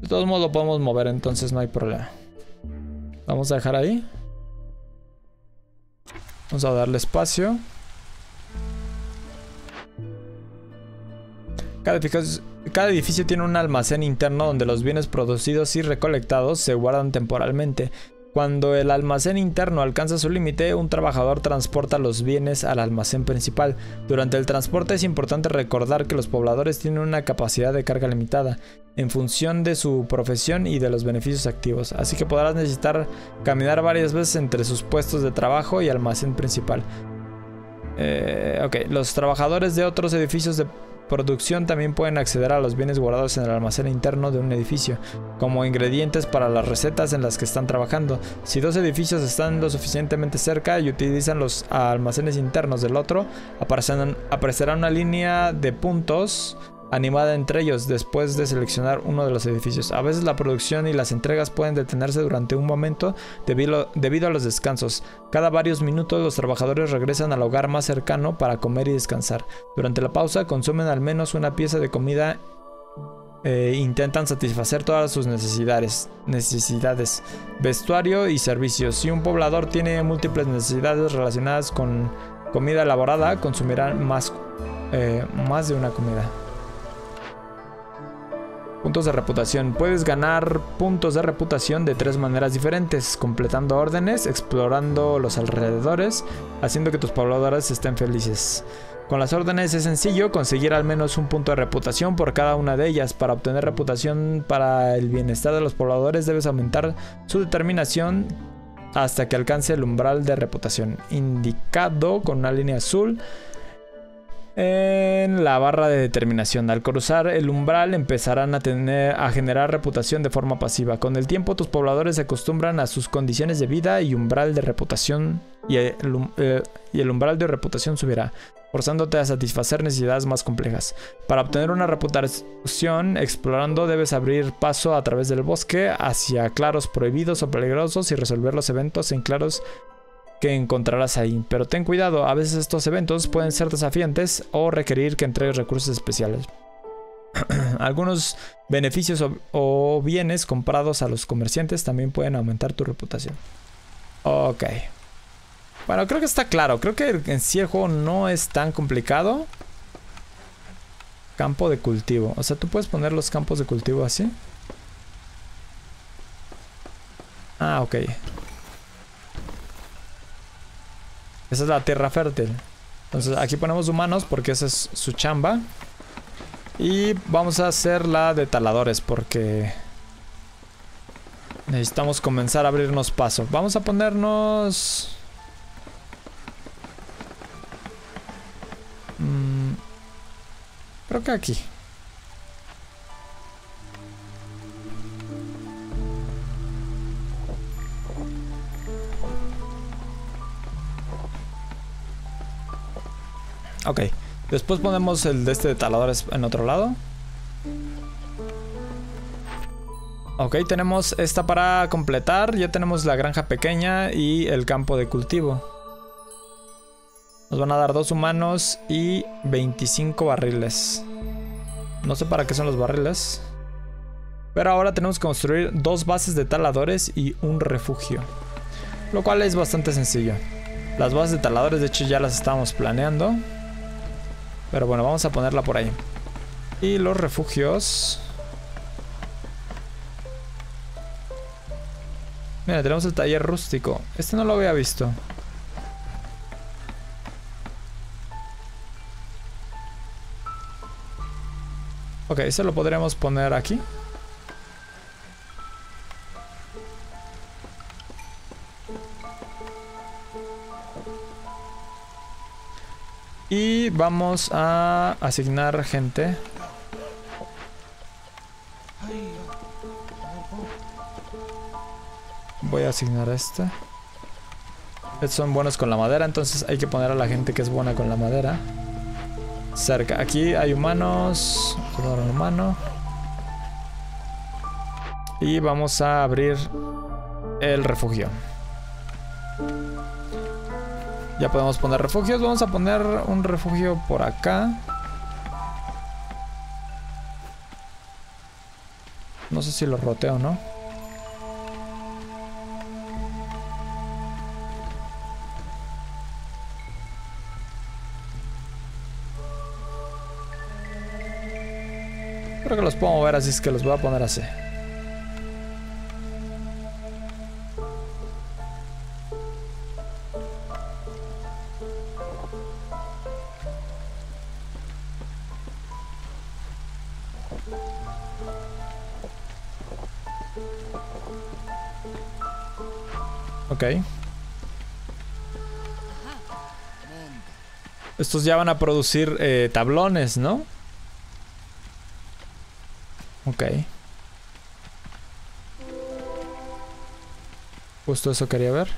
De todos modos lo podemos mover, entonces no hay problema. Vamos a dejar ahí. Vamos a darle espacio. Edificio cada edificio tiene un almacén interno donde los bienes producidos y recolectados se guardan temporalmente. Cuando el almacén interno alcanza su límite, un trabajador transporta los bienes al almacén principal. Durante el transporte es importante recordar que los pobladores tienen una capacidad de carga limitada, en función de su profesión y de los beneficios activos, así que podrás necesitar caminar varias veces entre sus puestos de trabajo y almacén principal. Eh, ok, los trabajadores de otros edificios de producción también pueden acceder a los bienes guardados en el almacén interno de un edificio, como ingredientes para las recetas en las que están trabajando. Si dos edificios están lo suficientemente cerca y utilizan los almacenes internos del otro, aparecerá una línea de puntos animada entre ellos después de seleccionar uno de los edificios. A veces la producción y las entregas pueden detenerse durante un momento debido, a los descansos. Cada varios minutos los trabajadores regresan al hogar más cercano para comer y descansar. Durante la pausa consumen al menos una pieza de comida e intentan satisfacer todas sus necesidades, necesidades, vestuario y servicios. Si un poblador tiene múltiples necesidades relacionadas con comida elaborada, consumirá más, eh, más de una comida. Puntos de reputación. Puedes ganar puntos de reputación de tres maneras diferentes, completando órdenes, explorando los alrededores, haciendo que tus pobladores estén felices. Con las órdenes es sencillo conseguir al menos un punto de reputación por cada una de ellas. Para obtener reputación para el bienestar de los pobladores debes aumentar su determinación hasta que alcance el umbral de reputación, indicado con una línea azul en la barra de determinación. Al cruzar el umbral empezarán a, tener, a generar reputación de forma pasiva. Con el tiempo tus pobladores se acostumbran a sus condiciones de vida y umbral de reputación y el, eh, y el umbral de reputación subirá, forzándote a satisfacer necesidades más complejas. Para obtener una reputación explorando debes abrir paso a través del bosque hacia claros prohibidos o peligrosos y resolver los eventos en claros que encontrarás ahí. Pero ten cuidado, a veces estos eventos pueden ser desafiantes o requerir que entregues recursos especiales. [clears throat] Algunos beneficios o, bienes comprados a los comerciantes también pueden aumentar tu reputación. Ok. Bueno, creo que está claro. Creo que en sí el juego no es tan complicado. Campo de cultivo. O sea, tú puedes poner los campos de cultivo así. Ah, ok. Esa es la tierra fértil. Entonces aquí ponemos humanos porque esa es su chamba. Y vamos a hacer la de taladores porque necesitamos comenzar a abrirnos paso. Vamos a ponernos... Mm, creo que aquí. Ok. Después ponemos el de este de taladores en otro lado. Ok, tenemos esta para completar. Ya tenemos la granja pequeña y el campo de cultivo. Nos van a dar dos humanos y 25 barriles. No sé para qué son los barriles. Pero ahora tenemos que construir dos bases de taladores y un refugio. Lo cual es bastante sencillo. Las bases de taladores de hecho ya las estábamos planeando. Pero bueno, vamos a ponerla por ahí. Y los refugios... Mira, tenemos el taller rústico. Este no lo había visto. Ok, ese lo podremos poner aquí. Vamos a asignar gente. Voy a asignar a este. Estos son buenos con la madera, entonces hay que poner a la gente que es buena con la madera. Cerca. Aquí hay humanos. Un. Y vamos a abrir el refugio. Ya podemos poner refugios. Vamos a poner un refugio por acá. No sé si lo roteo no. Creo que los puedo mover así, es que los voy a poner así. Estos ya van a producir eh, tablones, ¿no? Ok. Justo eso quería ver.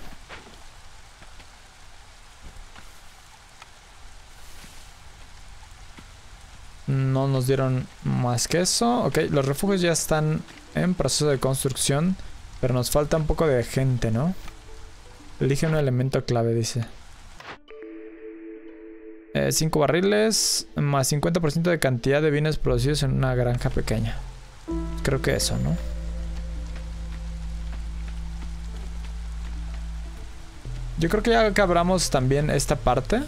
No nos dieron más que eso. Ok, los refugios ya están en proceso de construcción. Pero nos falta un poco de gente, ¿no? Elige un elemento clave, dice. 5 eh, barriles más 50% de cantidad de bienes producidos en una granja pequeña. Creo que eso, ¿no? Yo creo que ya acabramos también esta parte.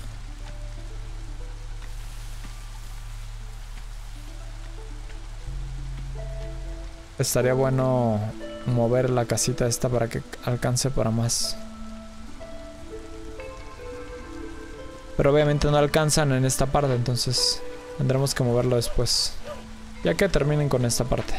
Estaría bueno mover la casita esta para que alcance para más. Pero obviamente no alcanzan en esta parte, entonces tendremos que moverlo después. Ya que terminen con esta parte.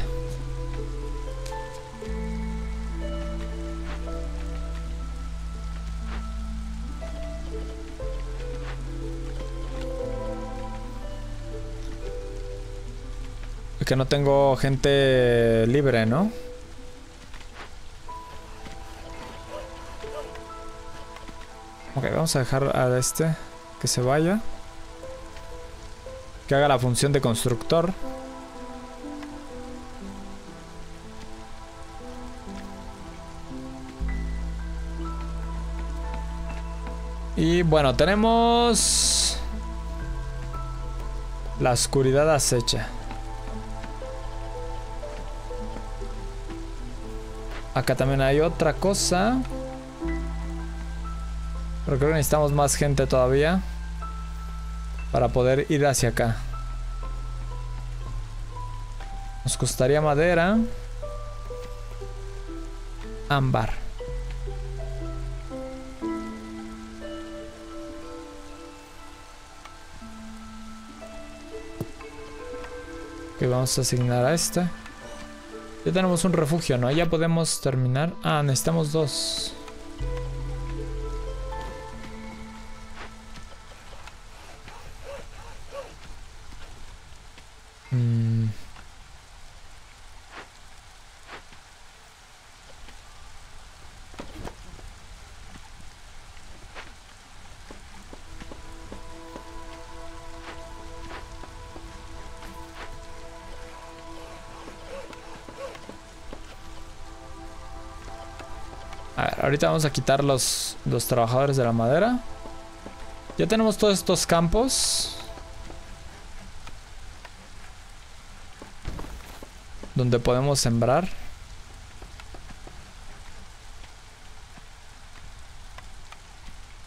Que no tengo gente libre, ¿no? Ok, vamos a dejar a este que se vaya. Que haga la función de constructor. Y bueno, tenemos... La oscuridad acecha. Acá también hay otra cosa. Pero creo que necesitamos más gente todavía. Para poder ir hacia acá. Nos costaría madera. Ámbar. Que vamos a asignar a este. Ya tenemos un refugio, ¿no? Ya podemos terminar. Ah, necesitamos dos. Ahorita vamos a quitar los, los trabajadores de la madera. Ya tenemos todos estos campos. donde podemos sembrar.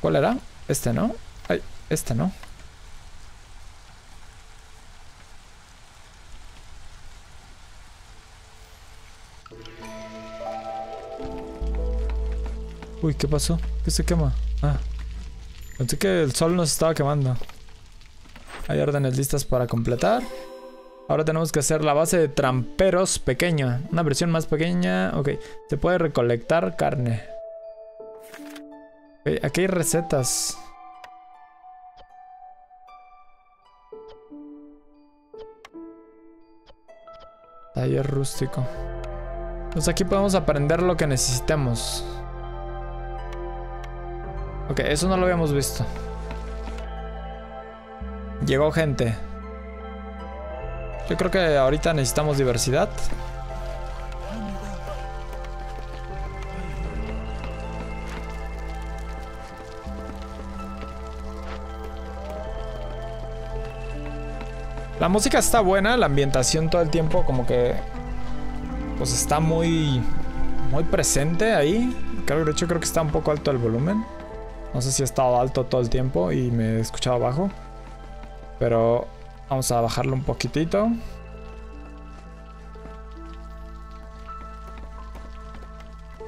¿Cuál era? Este, ¿no? Ay, este, ¿no? Uy, ¿qué pasó? ¿Qué se quema? Ah. Pensé que el sol nos estaba quemando. Hay órdenes listas para completar. Ahora tenemos que hacer la base de tramperos pequeña. Una versión más pequeña. Ok. Se puede recolectar carne. aquí hay recetas. Taller rústico. Pues aquí podemos aprender lo que necesitemos. Ok, eso no lo habíamos visto. Llegó gente. Yo creo que ahorita necesitamos diversidad. La música está buena, la ambientación todo el tiempo como que pues está muy muy presente ahí. Creo, de hecho creo que está un poco alto el volumen. No sé si ha estado alto todo el tiempo y me he escuchado bajo. Pero Vamos a bajarlo un poquitito.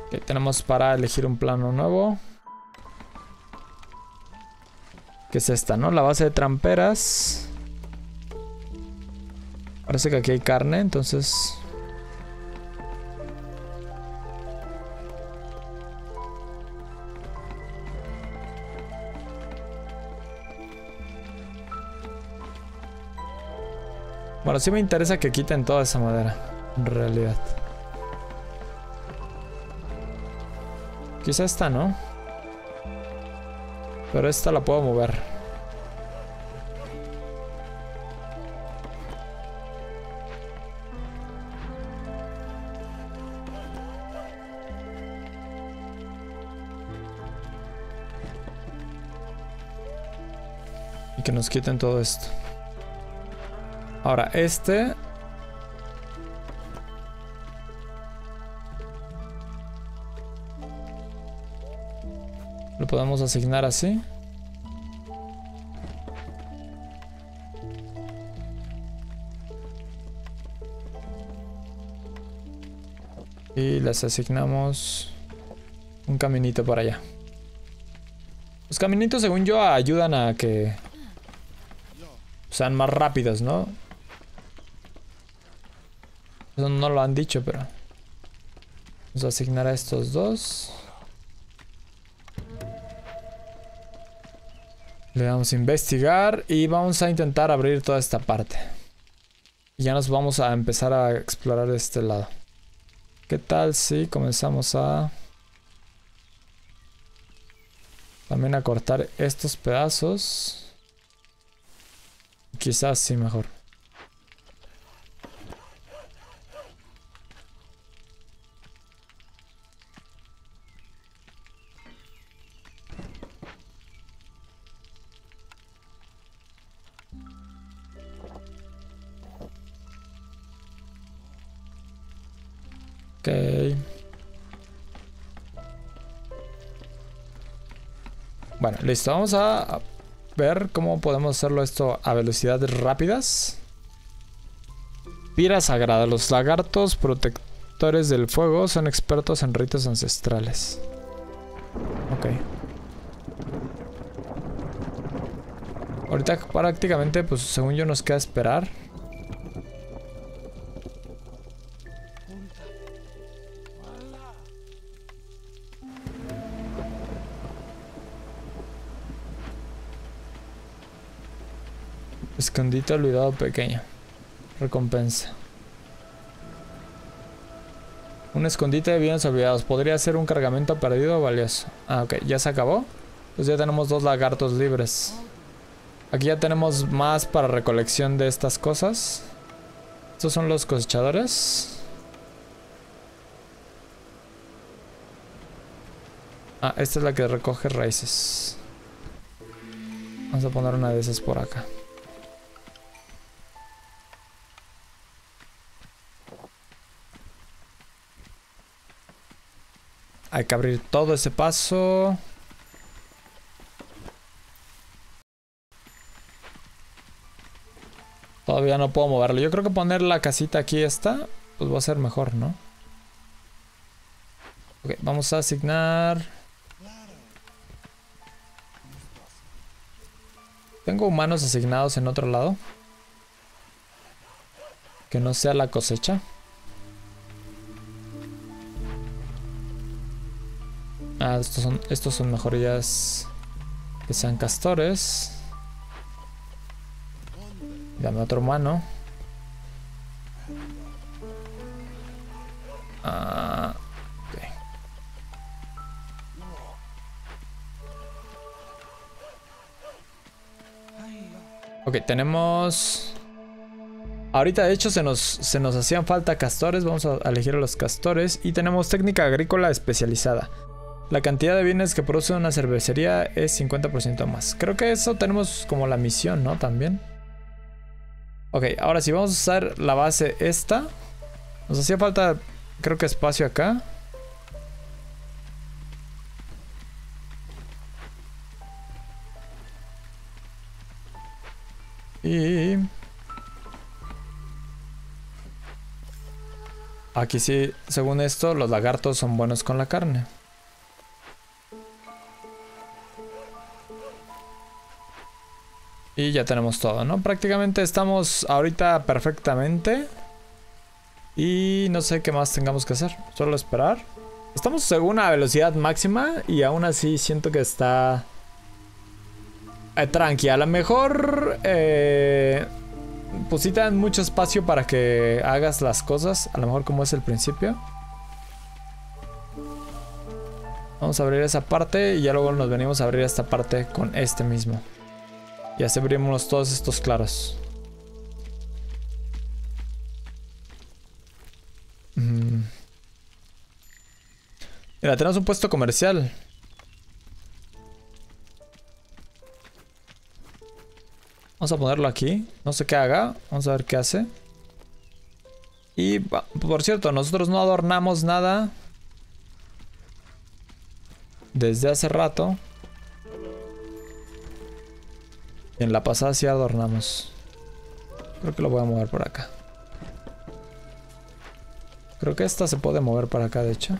Ok, tenemos para elegir un plano nuevo. Que es esta, ¿no? La base de tramperas. Parece que aquí hay carne, entonces... Bueno, sí me interesa que quiten toda esa madera. En realidad. Quizá esta, ¿no? Pero esta la puedo mover. Y que nos quiten todo esto. Ahora, este... Lo podemos asignar así. Y les asignamos un caminito para allá. Los caminitos, según yo, ayudan a que sean más rápidos, ¿no? Eso no lo han dicho, pero... Vamos a asignar a estos dos. Le vamos a investigar y vamos a intentar abrir toda esta parte. Ya nos vamos a empezar a explorar este lado. ¿Qué tal si comenzamos a... También a cortar estos pedazos? Quizás sí mejor. Listo. Vamos a ver cómo podemos hacerlo esto a velocidades rápidas. Pira sagrada. Los lagartos protectores del fuego son expertos en ritos ancestrales. Ok. Ahorita prácticamente, pues según yo nos queda esperar. Escondite olvidado pequeño. Recompensa. Un escondite de bienes olvidados. Podría ser un cargamento perdido o valioso. Ah, ok. Ya se acabó. Pues ya tenemos dos lagartos libres. Aquí ya tenemos más para recolección de estas cosas. Estos son los cosechadores. Ah, esta es la que recoge raíces. Vamos a poner una de esas por acá. Hay que abrir todo ese paso. Todavía no puedo moverlo. Yo creo que poner la casita aquí está, pues va a ser mejor, ¿no? Ok, vamos a asignar... Tengo humanos asignados en otro lado. Que no sea la cosecha. Ah, estos son, estos son mejorías que sean castores. Dame otro humano. Ah, ok, tenemos... Ahorita de hecho se nos, se nos hacían falta castores, vamos a elegir a los castores y tenemos técnica agrícola especializada. La cantidad de bienes que produce una cervecería es 50% más. Creo que eso tenemos como la misión, ¿no? También. Ok, ahora sí, vamos a usar la base esta. Nos hacía falta, creo que espacio acá. Y... Aquí sí, según esto, los lagartos son buenos con la carne. Ya tenemos todo, ¿no? Prácticamente estamos ahorita perfectamente. Y no sé qué más tengamos que hacer. Solo esperar. Estamos según a velocidad máxima y aún así siento que está... Eh, tranqui, a lo mejor... Eh, pues te dan mucho espacio para que hagas las cosas, a lo mejor como es el principio. Vamos a abrir esa parte y ya luego nos venimos a abrir esta parte con este mismo. Y así abrimos todos estos claros. Mm. Mira, tenemos un puesto comercial. Vamos a ponerlo aquí. No sé qué haga. Vamos a ver qué hace. Y por cierto, nosotros no adornamos nada. Desde hace rato. En la pasada sí adornamos. Creo que lo voy a mover por acá. Creo que esta se puede mover para acá, de hecho.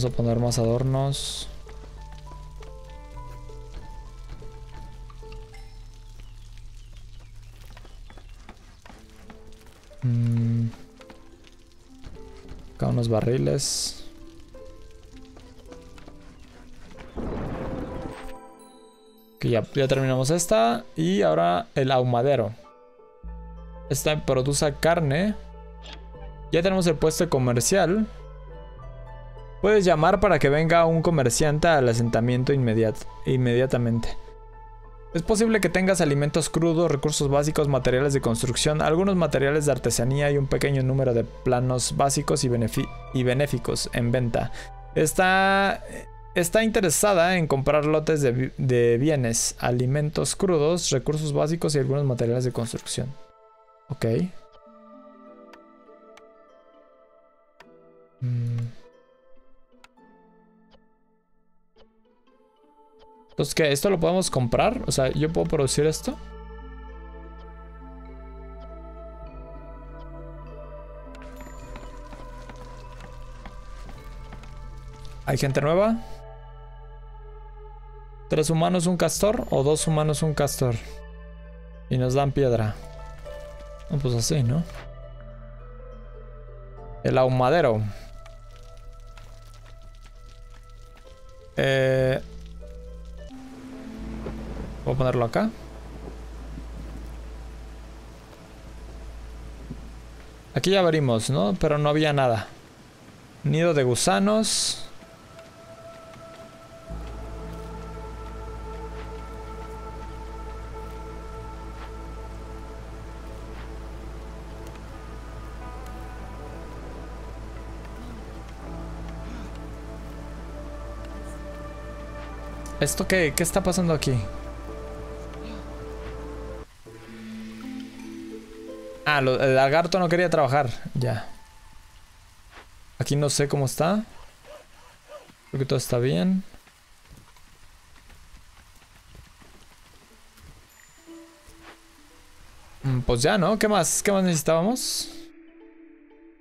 Vamos a poner más adornos. Mm. Acá unos barriles. Que ya, ya terminamos esta. Y ahora el ahumadero. Esta produce carne. Ya tenemos el puesto comercial. Puedes llamar para que venga un comerciante al asentamiento inmediatamente. Es posible que tengas alimentos crudos, recursos básicos, materiales de construcción, algunos materiales de artesanía y un pequeño número de planos básicos y, benéficos en venta. Está, interesada en comprar lotes de bienes, alimentos crudos, recursos básicos y algunos materiales de construcción. Ok. Mm. Entonces, ¿qué? ¿Esto lo podemos comprar? O sea, ¿yo puedo producir esto? ¿Hay gente nueva? ¿Tres humanos, un castor? ¿O dos humanos, un castor? Y nos dan piedra. pues así, ¿no? El ahumadero. Eh, voy a ponerlo acá. Aquí ya abrimos, ¿no? Pero no había nada. Nido de gusanos. ¿Esto qué? ¿Qué está pasando aquí? Ah, el lagarto no quería trabajar. Ya. Aquí no sé cómo está. Creo que todo está bien. Mm, pues ya, ¿no? ¿Qué más? ¿Qué más necesitábamos?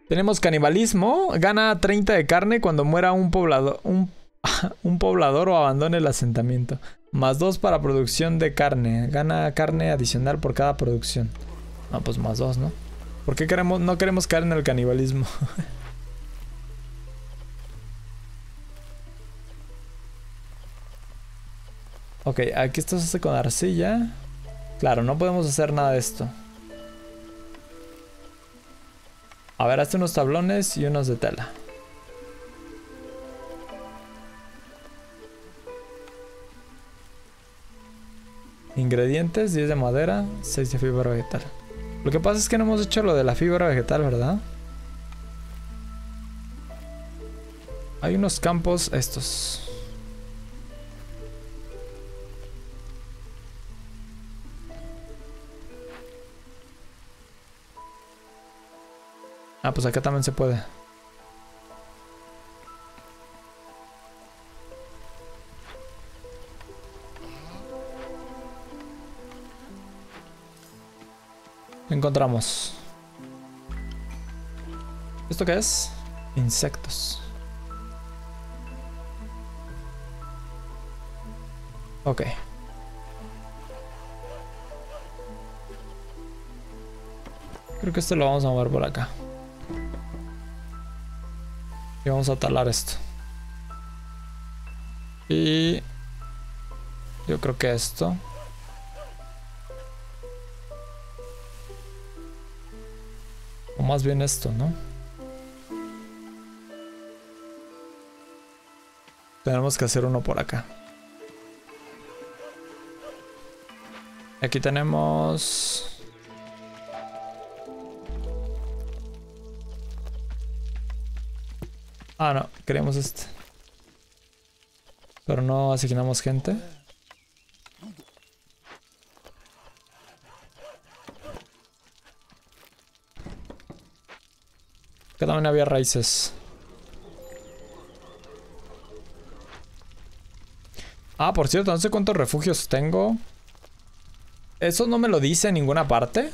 Tenemos canibalismo. Gana 30 de carne cuando muera un poblador. Un [laughs] un poblador o abandone el asentamiento. Más dos para producción de carne. Gana carne adicional por cada producción. Ah, pues más dos, ¿no? ¿Por qué queremos, no queremos caer en el canibalismo? [laughs] ok, aquí esto se hace con arcilla. Claro, no podemos hacer nada de esto. A ver, hazte unos tablones y unos de tela. Ingredientes, 10 de madera, 6 de fibra vegetal. Lo que pasa es que no hemos hecho lo de la fibra vegetal, ¿verdad? Hay unos campos estos. Ah, pues acá también se puede. encontramos? ¿Esto qué es? Insectos. Ok. Creo que esto lo vamos a mover por acá. Y vamos a talar esto. Y... Yo creo que esto... más bien esto, ¿no? Tenemos que hacer uno por acá. Aquí tenemos... Ah, no, queríamos este. Pero no asignamos gente. Que también había raíces. Ah, por cierto, no sé cuántos refugios tengo. Eso no me lo dice en ninguna parte.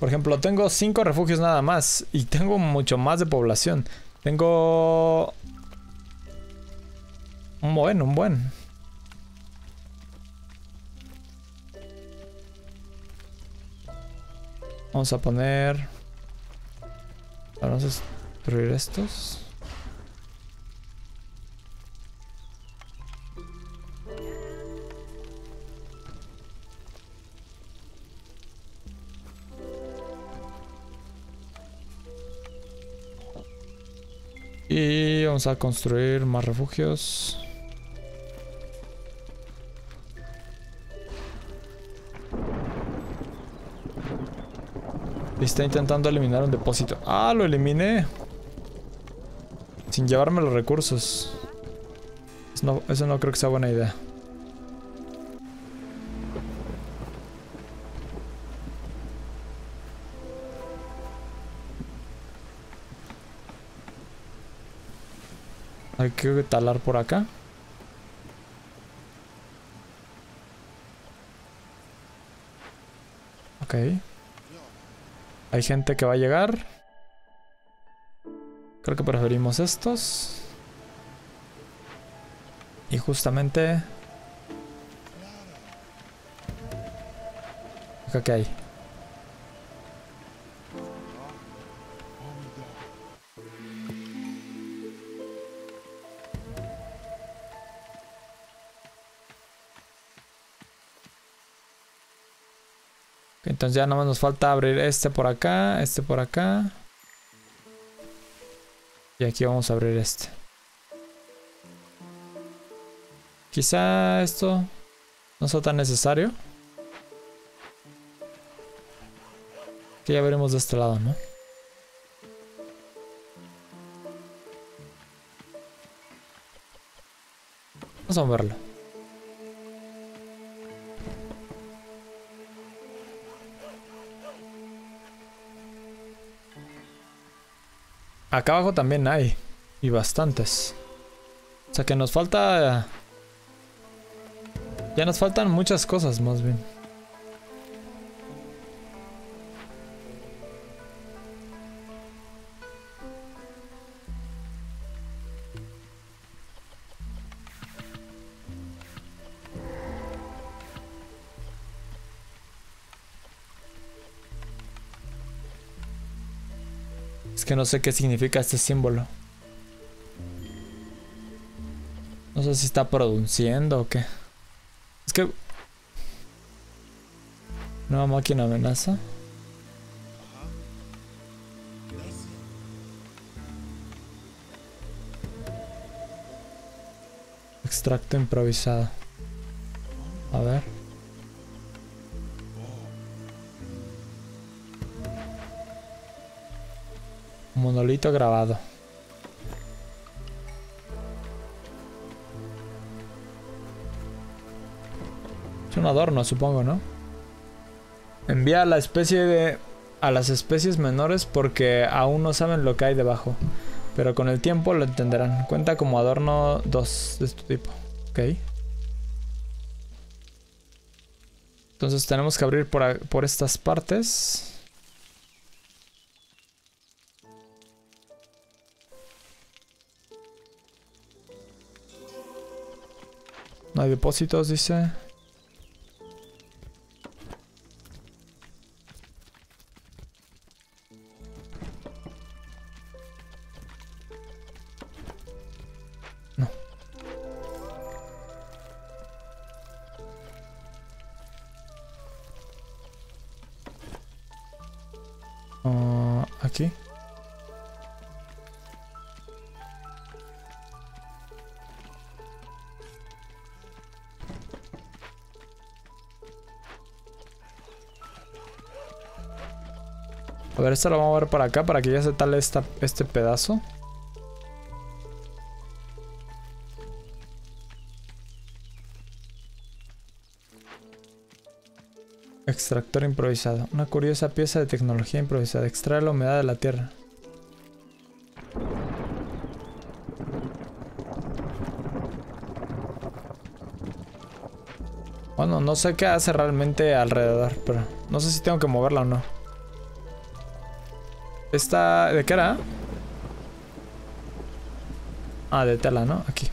Por ejemplo, tengo cinco refugios nada más. Y tengo mucho más de población. Tengo... Un buen, un buen. Vamos a poner... Vamos a destruir estos. Y vamos a construir más refugios. Está intentando eliminar un depósito. ¡Ah, lo eliminé! Sin llevarme los recursos. Eso no, eso no creo que sea buena idea. Hay que talar por acá. Ok. Hay gente que va a llegar. Creo que preferimos estos. Y justamente... Acá que hay. Ya más nos falta abrir este por acá, este por acá. Y aquí vamos a abrir este. Quizá esto no sea tan necesario. Que ya veremos de este lado, ¿no? Vamos a verlo. Acá abajo también hay. Y bastantes. O sea que nos falta... Ya nos faltan muchas cosas más bien. Que no sé qué significa este símbolo. No sé si está produciendo o qué. Es que... Nueva máquina amenaza. Extracto improvisado. Grabado. Es un adorno, supongo, ¿no? Envía a la especie de... A las especies menores porque aún no saben lo que hay debajo. Pero con el tiempo lo entenderán. Cuenta como adorno 2 de este tipo. Ok. Entonces tenemos que abrir por, por estas partes. No hay depósitos, dice. A ver, esto lo vamos a ver para acá para que ya se tale esta, este pedazo. Extractor improvisado. Una curiosa pieza de tecnología improvisada. Extrae la humedad de la tierra. Bueno, no sé qué hace realmente alrededor, pero no sé si tengo que moverla o no. Esta... ¿De qué era? Ah, de tela, ¿no? Aquí.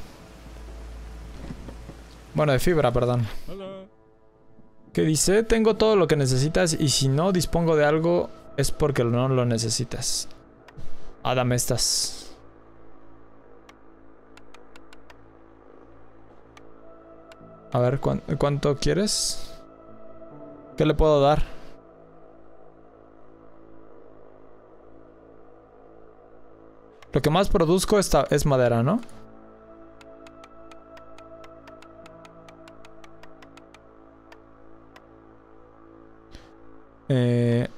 Bueno, de fibra, perdón. Que dice, tengo todo lo que necesitas y si no dispongo de algo es porque no lo necesitas. Ah, dame estas. A ver, ¿cuánto quieres? ¿Qué le puedo dar? Lo que más produzco esta, es madera, ¿no? Eh...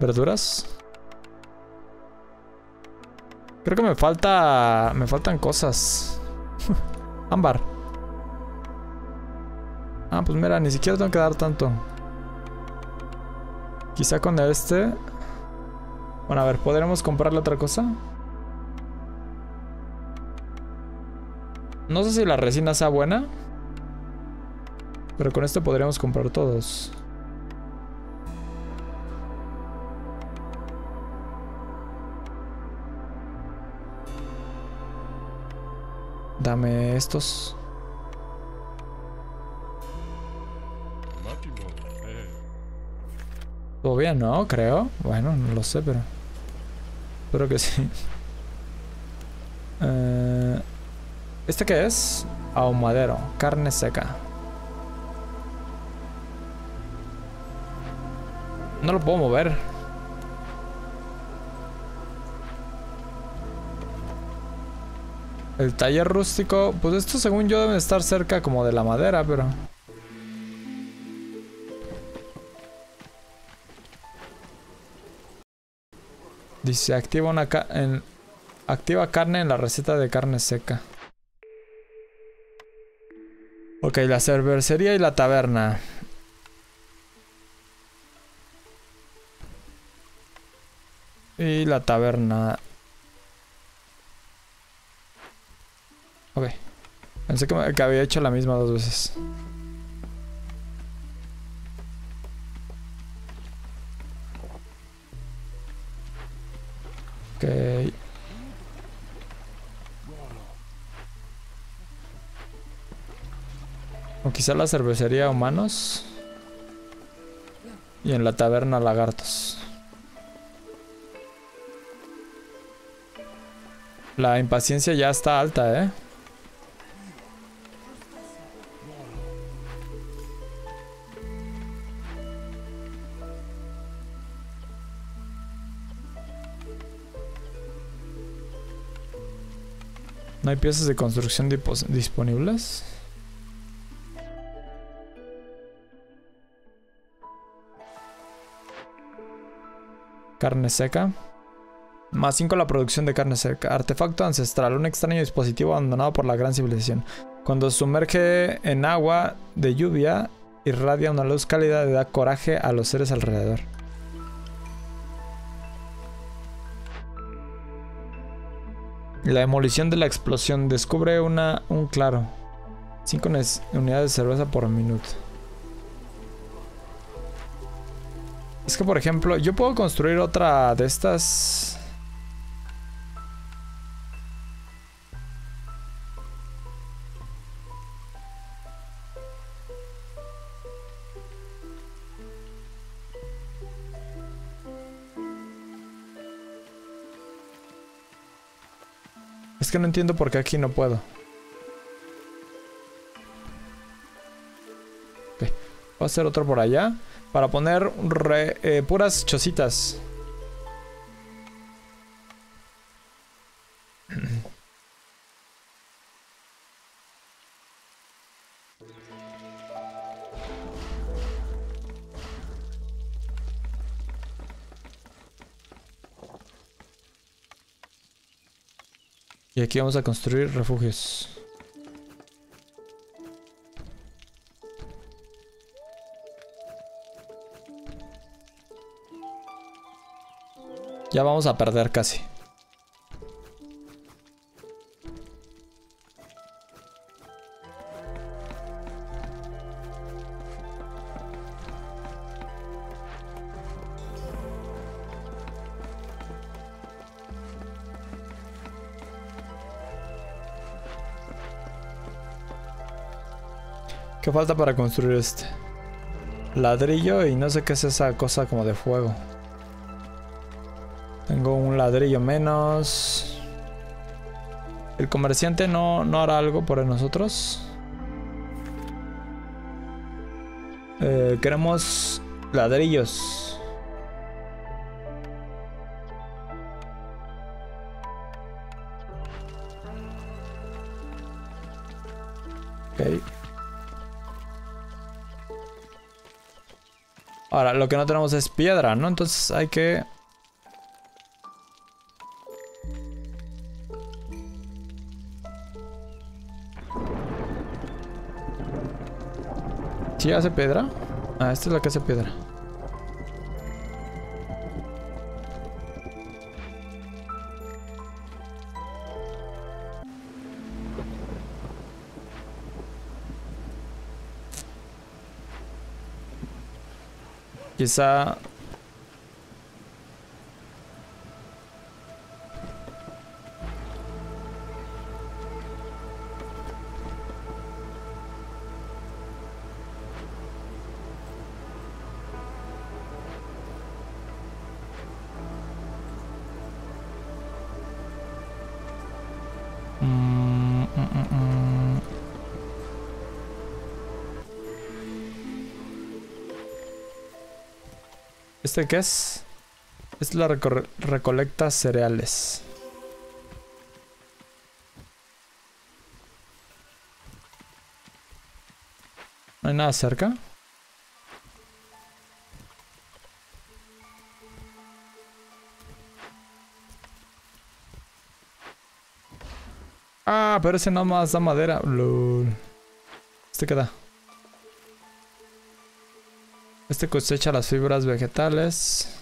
¿Verduras? Creo que me falta... Me faltan cosas. [laughs] Ámbar. Ah, pues mira, ni siquiera tengo que dar tanto. Quizá con este... Bueno, a ver, ¿podremos comprarle otra cosa? No sé si la resina sea buena. Pero con esto podríamos comprar todos. Dame estos. Bien, ¿no? Creo. Bueno, no lo sé, pero... Espero que sí. Eh... ¿Este qué es? Ahumadero, carne seca. No lo puedo mover. El taller rústico, pues esto según yo debe estar cerca como de la madera, pero... Dice, activa una en, activa carne en la receta de carne seca. Ok, la cervecería y la taberna. Y la taberna. Ok. Pensé que, que había hecho la misma dos veces. O quizá la cervecería humanos. Y en la taberna lagartos. La impaciencia ya está alta, ¿eh? ¿No hay piezas de construcción disponibles? Carne seca. Más 5 la producción de carne seca. Artefacto ancestral. Un extraño dispositivo abandonado por la gran civilización. Cuando sumerge en agua de lluvia, irradia una luz cálida y da coraje a los seres alrededor. La demolición de la explosión. Descubre una, un claro. 5 unidades de cerveza por minuto. Es que, por ejemplo, yo puedo construir otra de estas... Es que no entiendo por qué aquí no puedo. Voy a hacer otro por allá. Para poner eh, puras chocitas. Vamos a construir refugios. Ya vamos a perder casi. Falta para construir este? Ladrillo y no sé qué es esa cosa como de fuego. Tengo un ladrillo menos. ¿El comerciante no, no hará algo por nosotros? Eh, queremos ladrillos. Ahora, lo que no tenemos es piedra, ¿no? Entonces hay que... ¿Sí hace piedra? Ah, esta es la que hace piedra. Quizá... ¿Este qué es? Es la recorre- recolecta cereales. ¿No hay nada cerca? Ah, pero ese nada más da madera. Lol. Este queda. Este cosecha las fibras vegetales.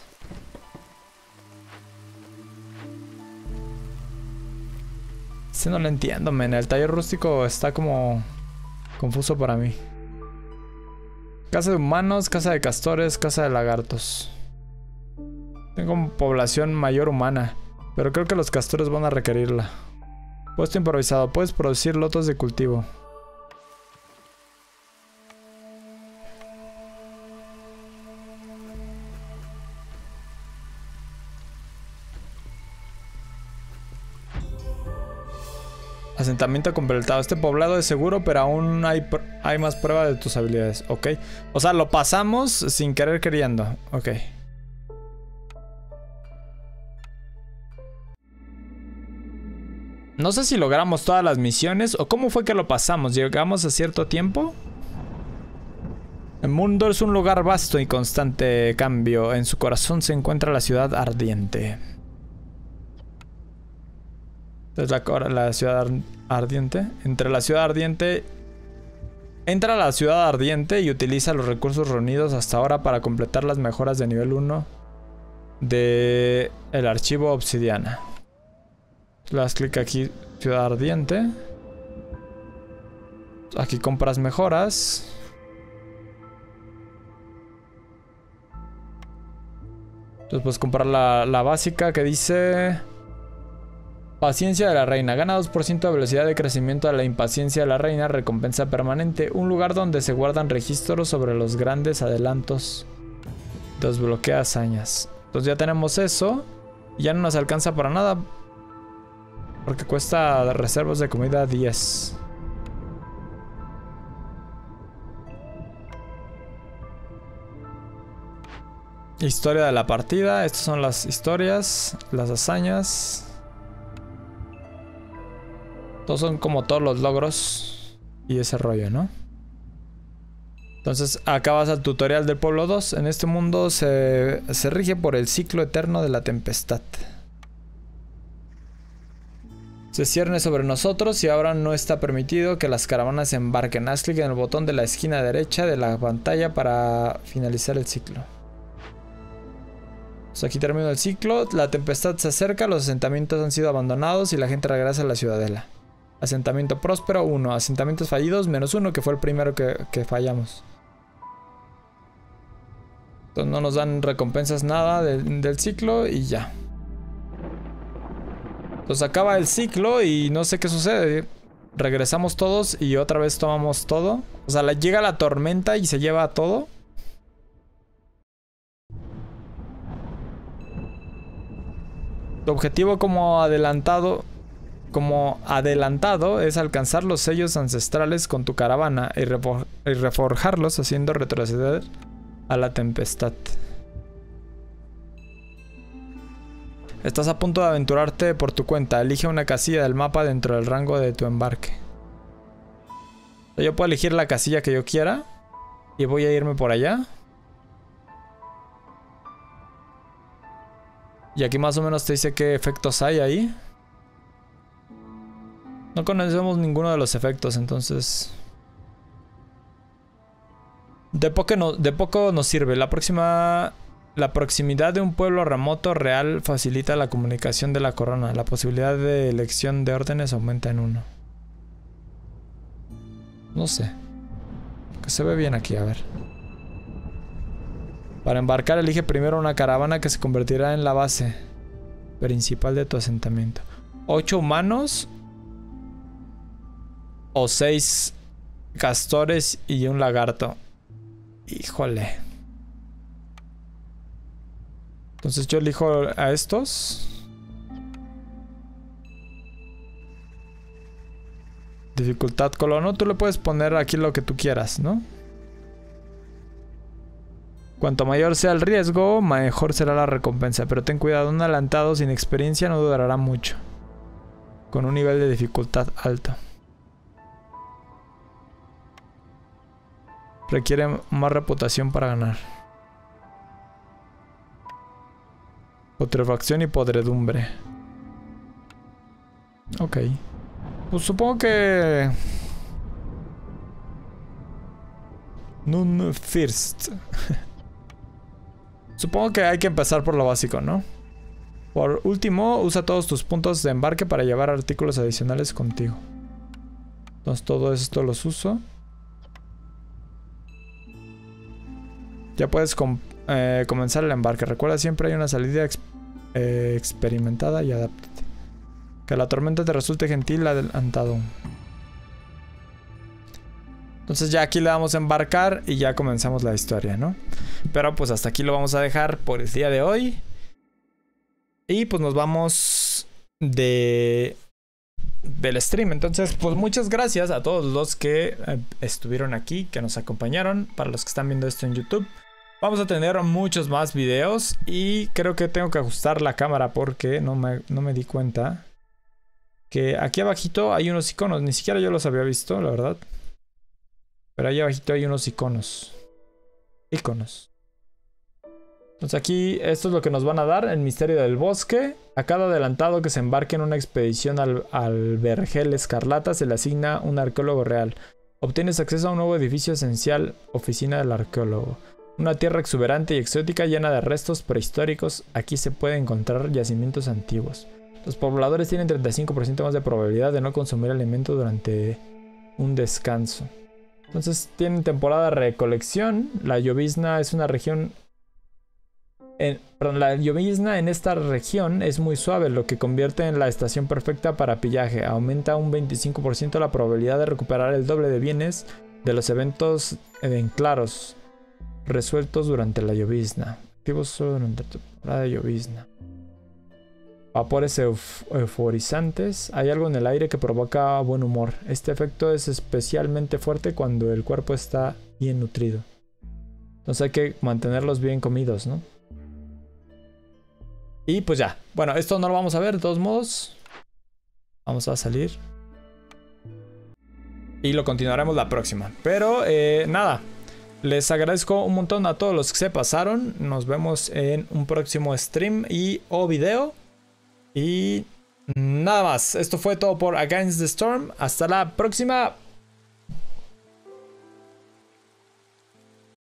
Este no lo entiendo, men. El taller rústico está como confuso para mí. Casa de humanos, casa de castores, casa de lagartos. Tengo población mayor humana, pero creo que los castores van a requerirla. Puesto improvisado, puedes producir lotos de cultivo. Asentamiento completado. Este poblado es seguro, pero aún hay, hay más prueba de tus habilidades. Ok. O sea, lo pasamos sin querer queriendo. Ok. No sé si logramos todas las misiones o cómo fue que lo pasamos. ¿Llegamos a cierto tiempo? El mundo es un lugar vasto y constante cambio. En su corazón se encuentra la ciudad ardiente. Es la, ciudad ar- ardiente. Entre la ciudad ardiente. Entra a la ciudad ardiente y utiliza los recursos reunidos hasta ahora para completar las mejoras de nivel 1 de el archivo obsidiana. Le das clic aquí, ciudad ardiente. Aquí compras mejoras. Entonces puedes comprar la, la básica que dice... Paciencia de la reina. Gana 2% de velocidad de crecimiento a la impaciencia de la reina. Recompensa permanente. Un lugar donde se guardan registros sobre los grandes adelantos. Desbloquea hazañas. Entonces ya tenemos eso. Ya no nos alcanza para nada. Porque cuesta reservas de comida 10. Historia de la partida. Estas son las historias, las hazañas. Todos son como todos los logros y ese rollo, ¿no? Entonces acabas al tutorial del pueblo 2. En este mundo se, se rige por el ciclo eterno de la tempestad. Se cierne sobre nosotros y ahora no está permitido que las caravanas embarquen. Haz clic en el botón de la esquina derecha de la pantalla para finalizar el ciclo. Pues aquí termina el ciclo, la tempestad se acerca, los asentamientos han sido abandonados y la gente regresa a la ciudadela. Asentamiento próspero 1, asentamientos fallidos menos 1 que fue el primero que, que fallamos. Entonces no nos dan recompensas nada del ciclo y ya. Entonces acaba el ciclo y no sé qué sucede. Regresamos todos y otra vez tomamos todo. O sea, llega la tormenta y se lleva todo. Tu objetivo como adelantado como adelantado es alcanzar los sellos ancestrales con tu caravana y, reforjarlos haciendo retroceder a la tempestad. Estás a punto de aventurarte por tu cuenta. Elige una casilla del mapa dentro del rango de tu embarque. Yo puedo elegir la casilla que yo quiera. Y voy a irme por allá. Y aquí más o menos te dice qué efectos hay ahí. No conocemos ninguno de los efectos, entonces... De poco, no, de poco nos sirve. La próxima la proximidad de un pueblo remoto real facilita la comunicación de la corona. La posibilidad de elección de órdenes aumenta en uno. No sé. Que se ve bien aquí, a ver. Para embarcar elige primero una caravana que se convertirá en la base principal de tu asentamiento. ¿Ocho humanos? ¿O seis castores y un lagarto? Híjole. Entonces yo elijo a estos. Dificultad colono. Tú le puedes poner aquí lo que tú quieras, ¿no? Cuanto mayor sea el riesgo, mejor será la recompensa. Pero ten cuidado, un adelantado sin experiencia no durará mucho. Con un nivel de dificultad alto. Requiere más reputación para ganar. Putrefacción y podredumbre. Ok. Pues supongo que... Nun first. [laughs] supongo que hay que empezar por lo básico, ¿no? Por último, usa todos tus puntos de embarque para llevar artículos adicionales contigo. Entonces todo esto los uso. Ya puedes eh, comenzar el embarque. Recuerda siempre hay una salida eh, experimentada y adáptate. Que la tormenta te resulte gentil adelantado. Entonces ya aquí le vamos a embarcar y ya comenzamos la historia, ¿no? Pero pues hasta aquí lo vamos a dejar por el día de hoy. Y pues nos vamos de del stream. Entonces, pues muchas gracias a todos los que eh, estuvieron aquí, que nos acompañaron, para los que están viendo esto en YouTube. Vamos a tener muchos más videos y creo que tengo que ajustar la cámara porque no me, no me di cuenta que aquí abajito hay unos iconos. Ni siquiera yo los había visto, la verdad. Pero ahí abajito hay unos iconos. Iconos. Entonces aquí esto es lo que nos van a dar, el misterio del bosque. A cada adelantado que se embarque en una expedición al, al Vergel Escarlata se le asigna un arqueólogo real. Obtienes acceso a un nuevo edificio esencial, oficina del arqueólogo. Una tierra exuberante y exótica llena de restos prehistóricos, aquí se pueden encontrar yacimientos antiguos. Los pobladores tienen 35% más de probabilidad de no consumir alimento durante un descanso. Entonces tienen temporada de recolección. La llovizna es una región... En, perdón, la llovizna en esta región es muy suave, lo que convierte en la estación perfecta para pillaje. Aumenta un 25% la probabilidad de recuperar el doble de bienes de los eventos en claros resueltos durante la llovizna. Activos solo durante la temporada de llovizna. Vapores euforizantes. Hay algo en el aire que provoca buen humor. Este efecto es especialmente fuerte cuando el cuerpo está bien nutrido. Entonces hay que mantenerlos bien comidos, ¿no? Y pues ya. Bueno, esto no lo vamos a ver de todos modos. Vamos a salir. Y lo continuaremos la próxima. Pero eh, nada. Les agradezco un montón a todos los que se pasaron. Nos vemos en un próximo stream y o video. Y nada más. Esto fue todo por Against the Storm. Hasta la próxima.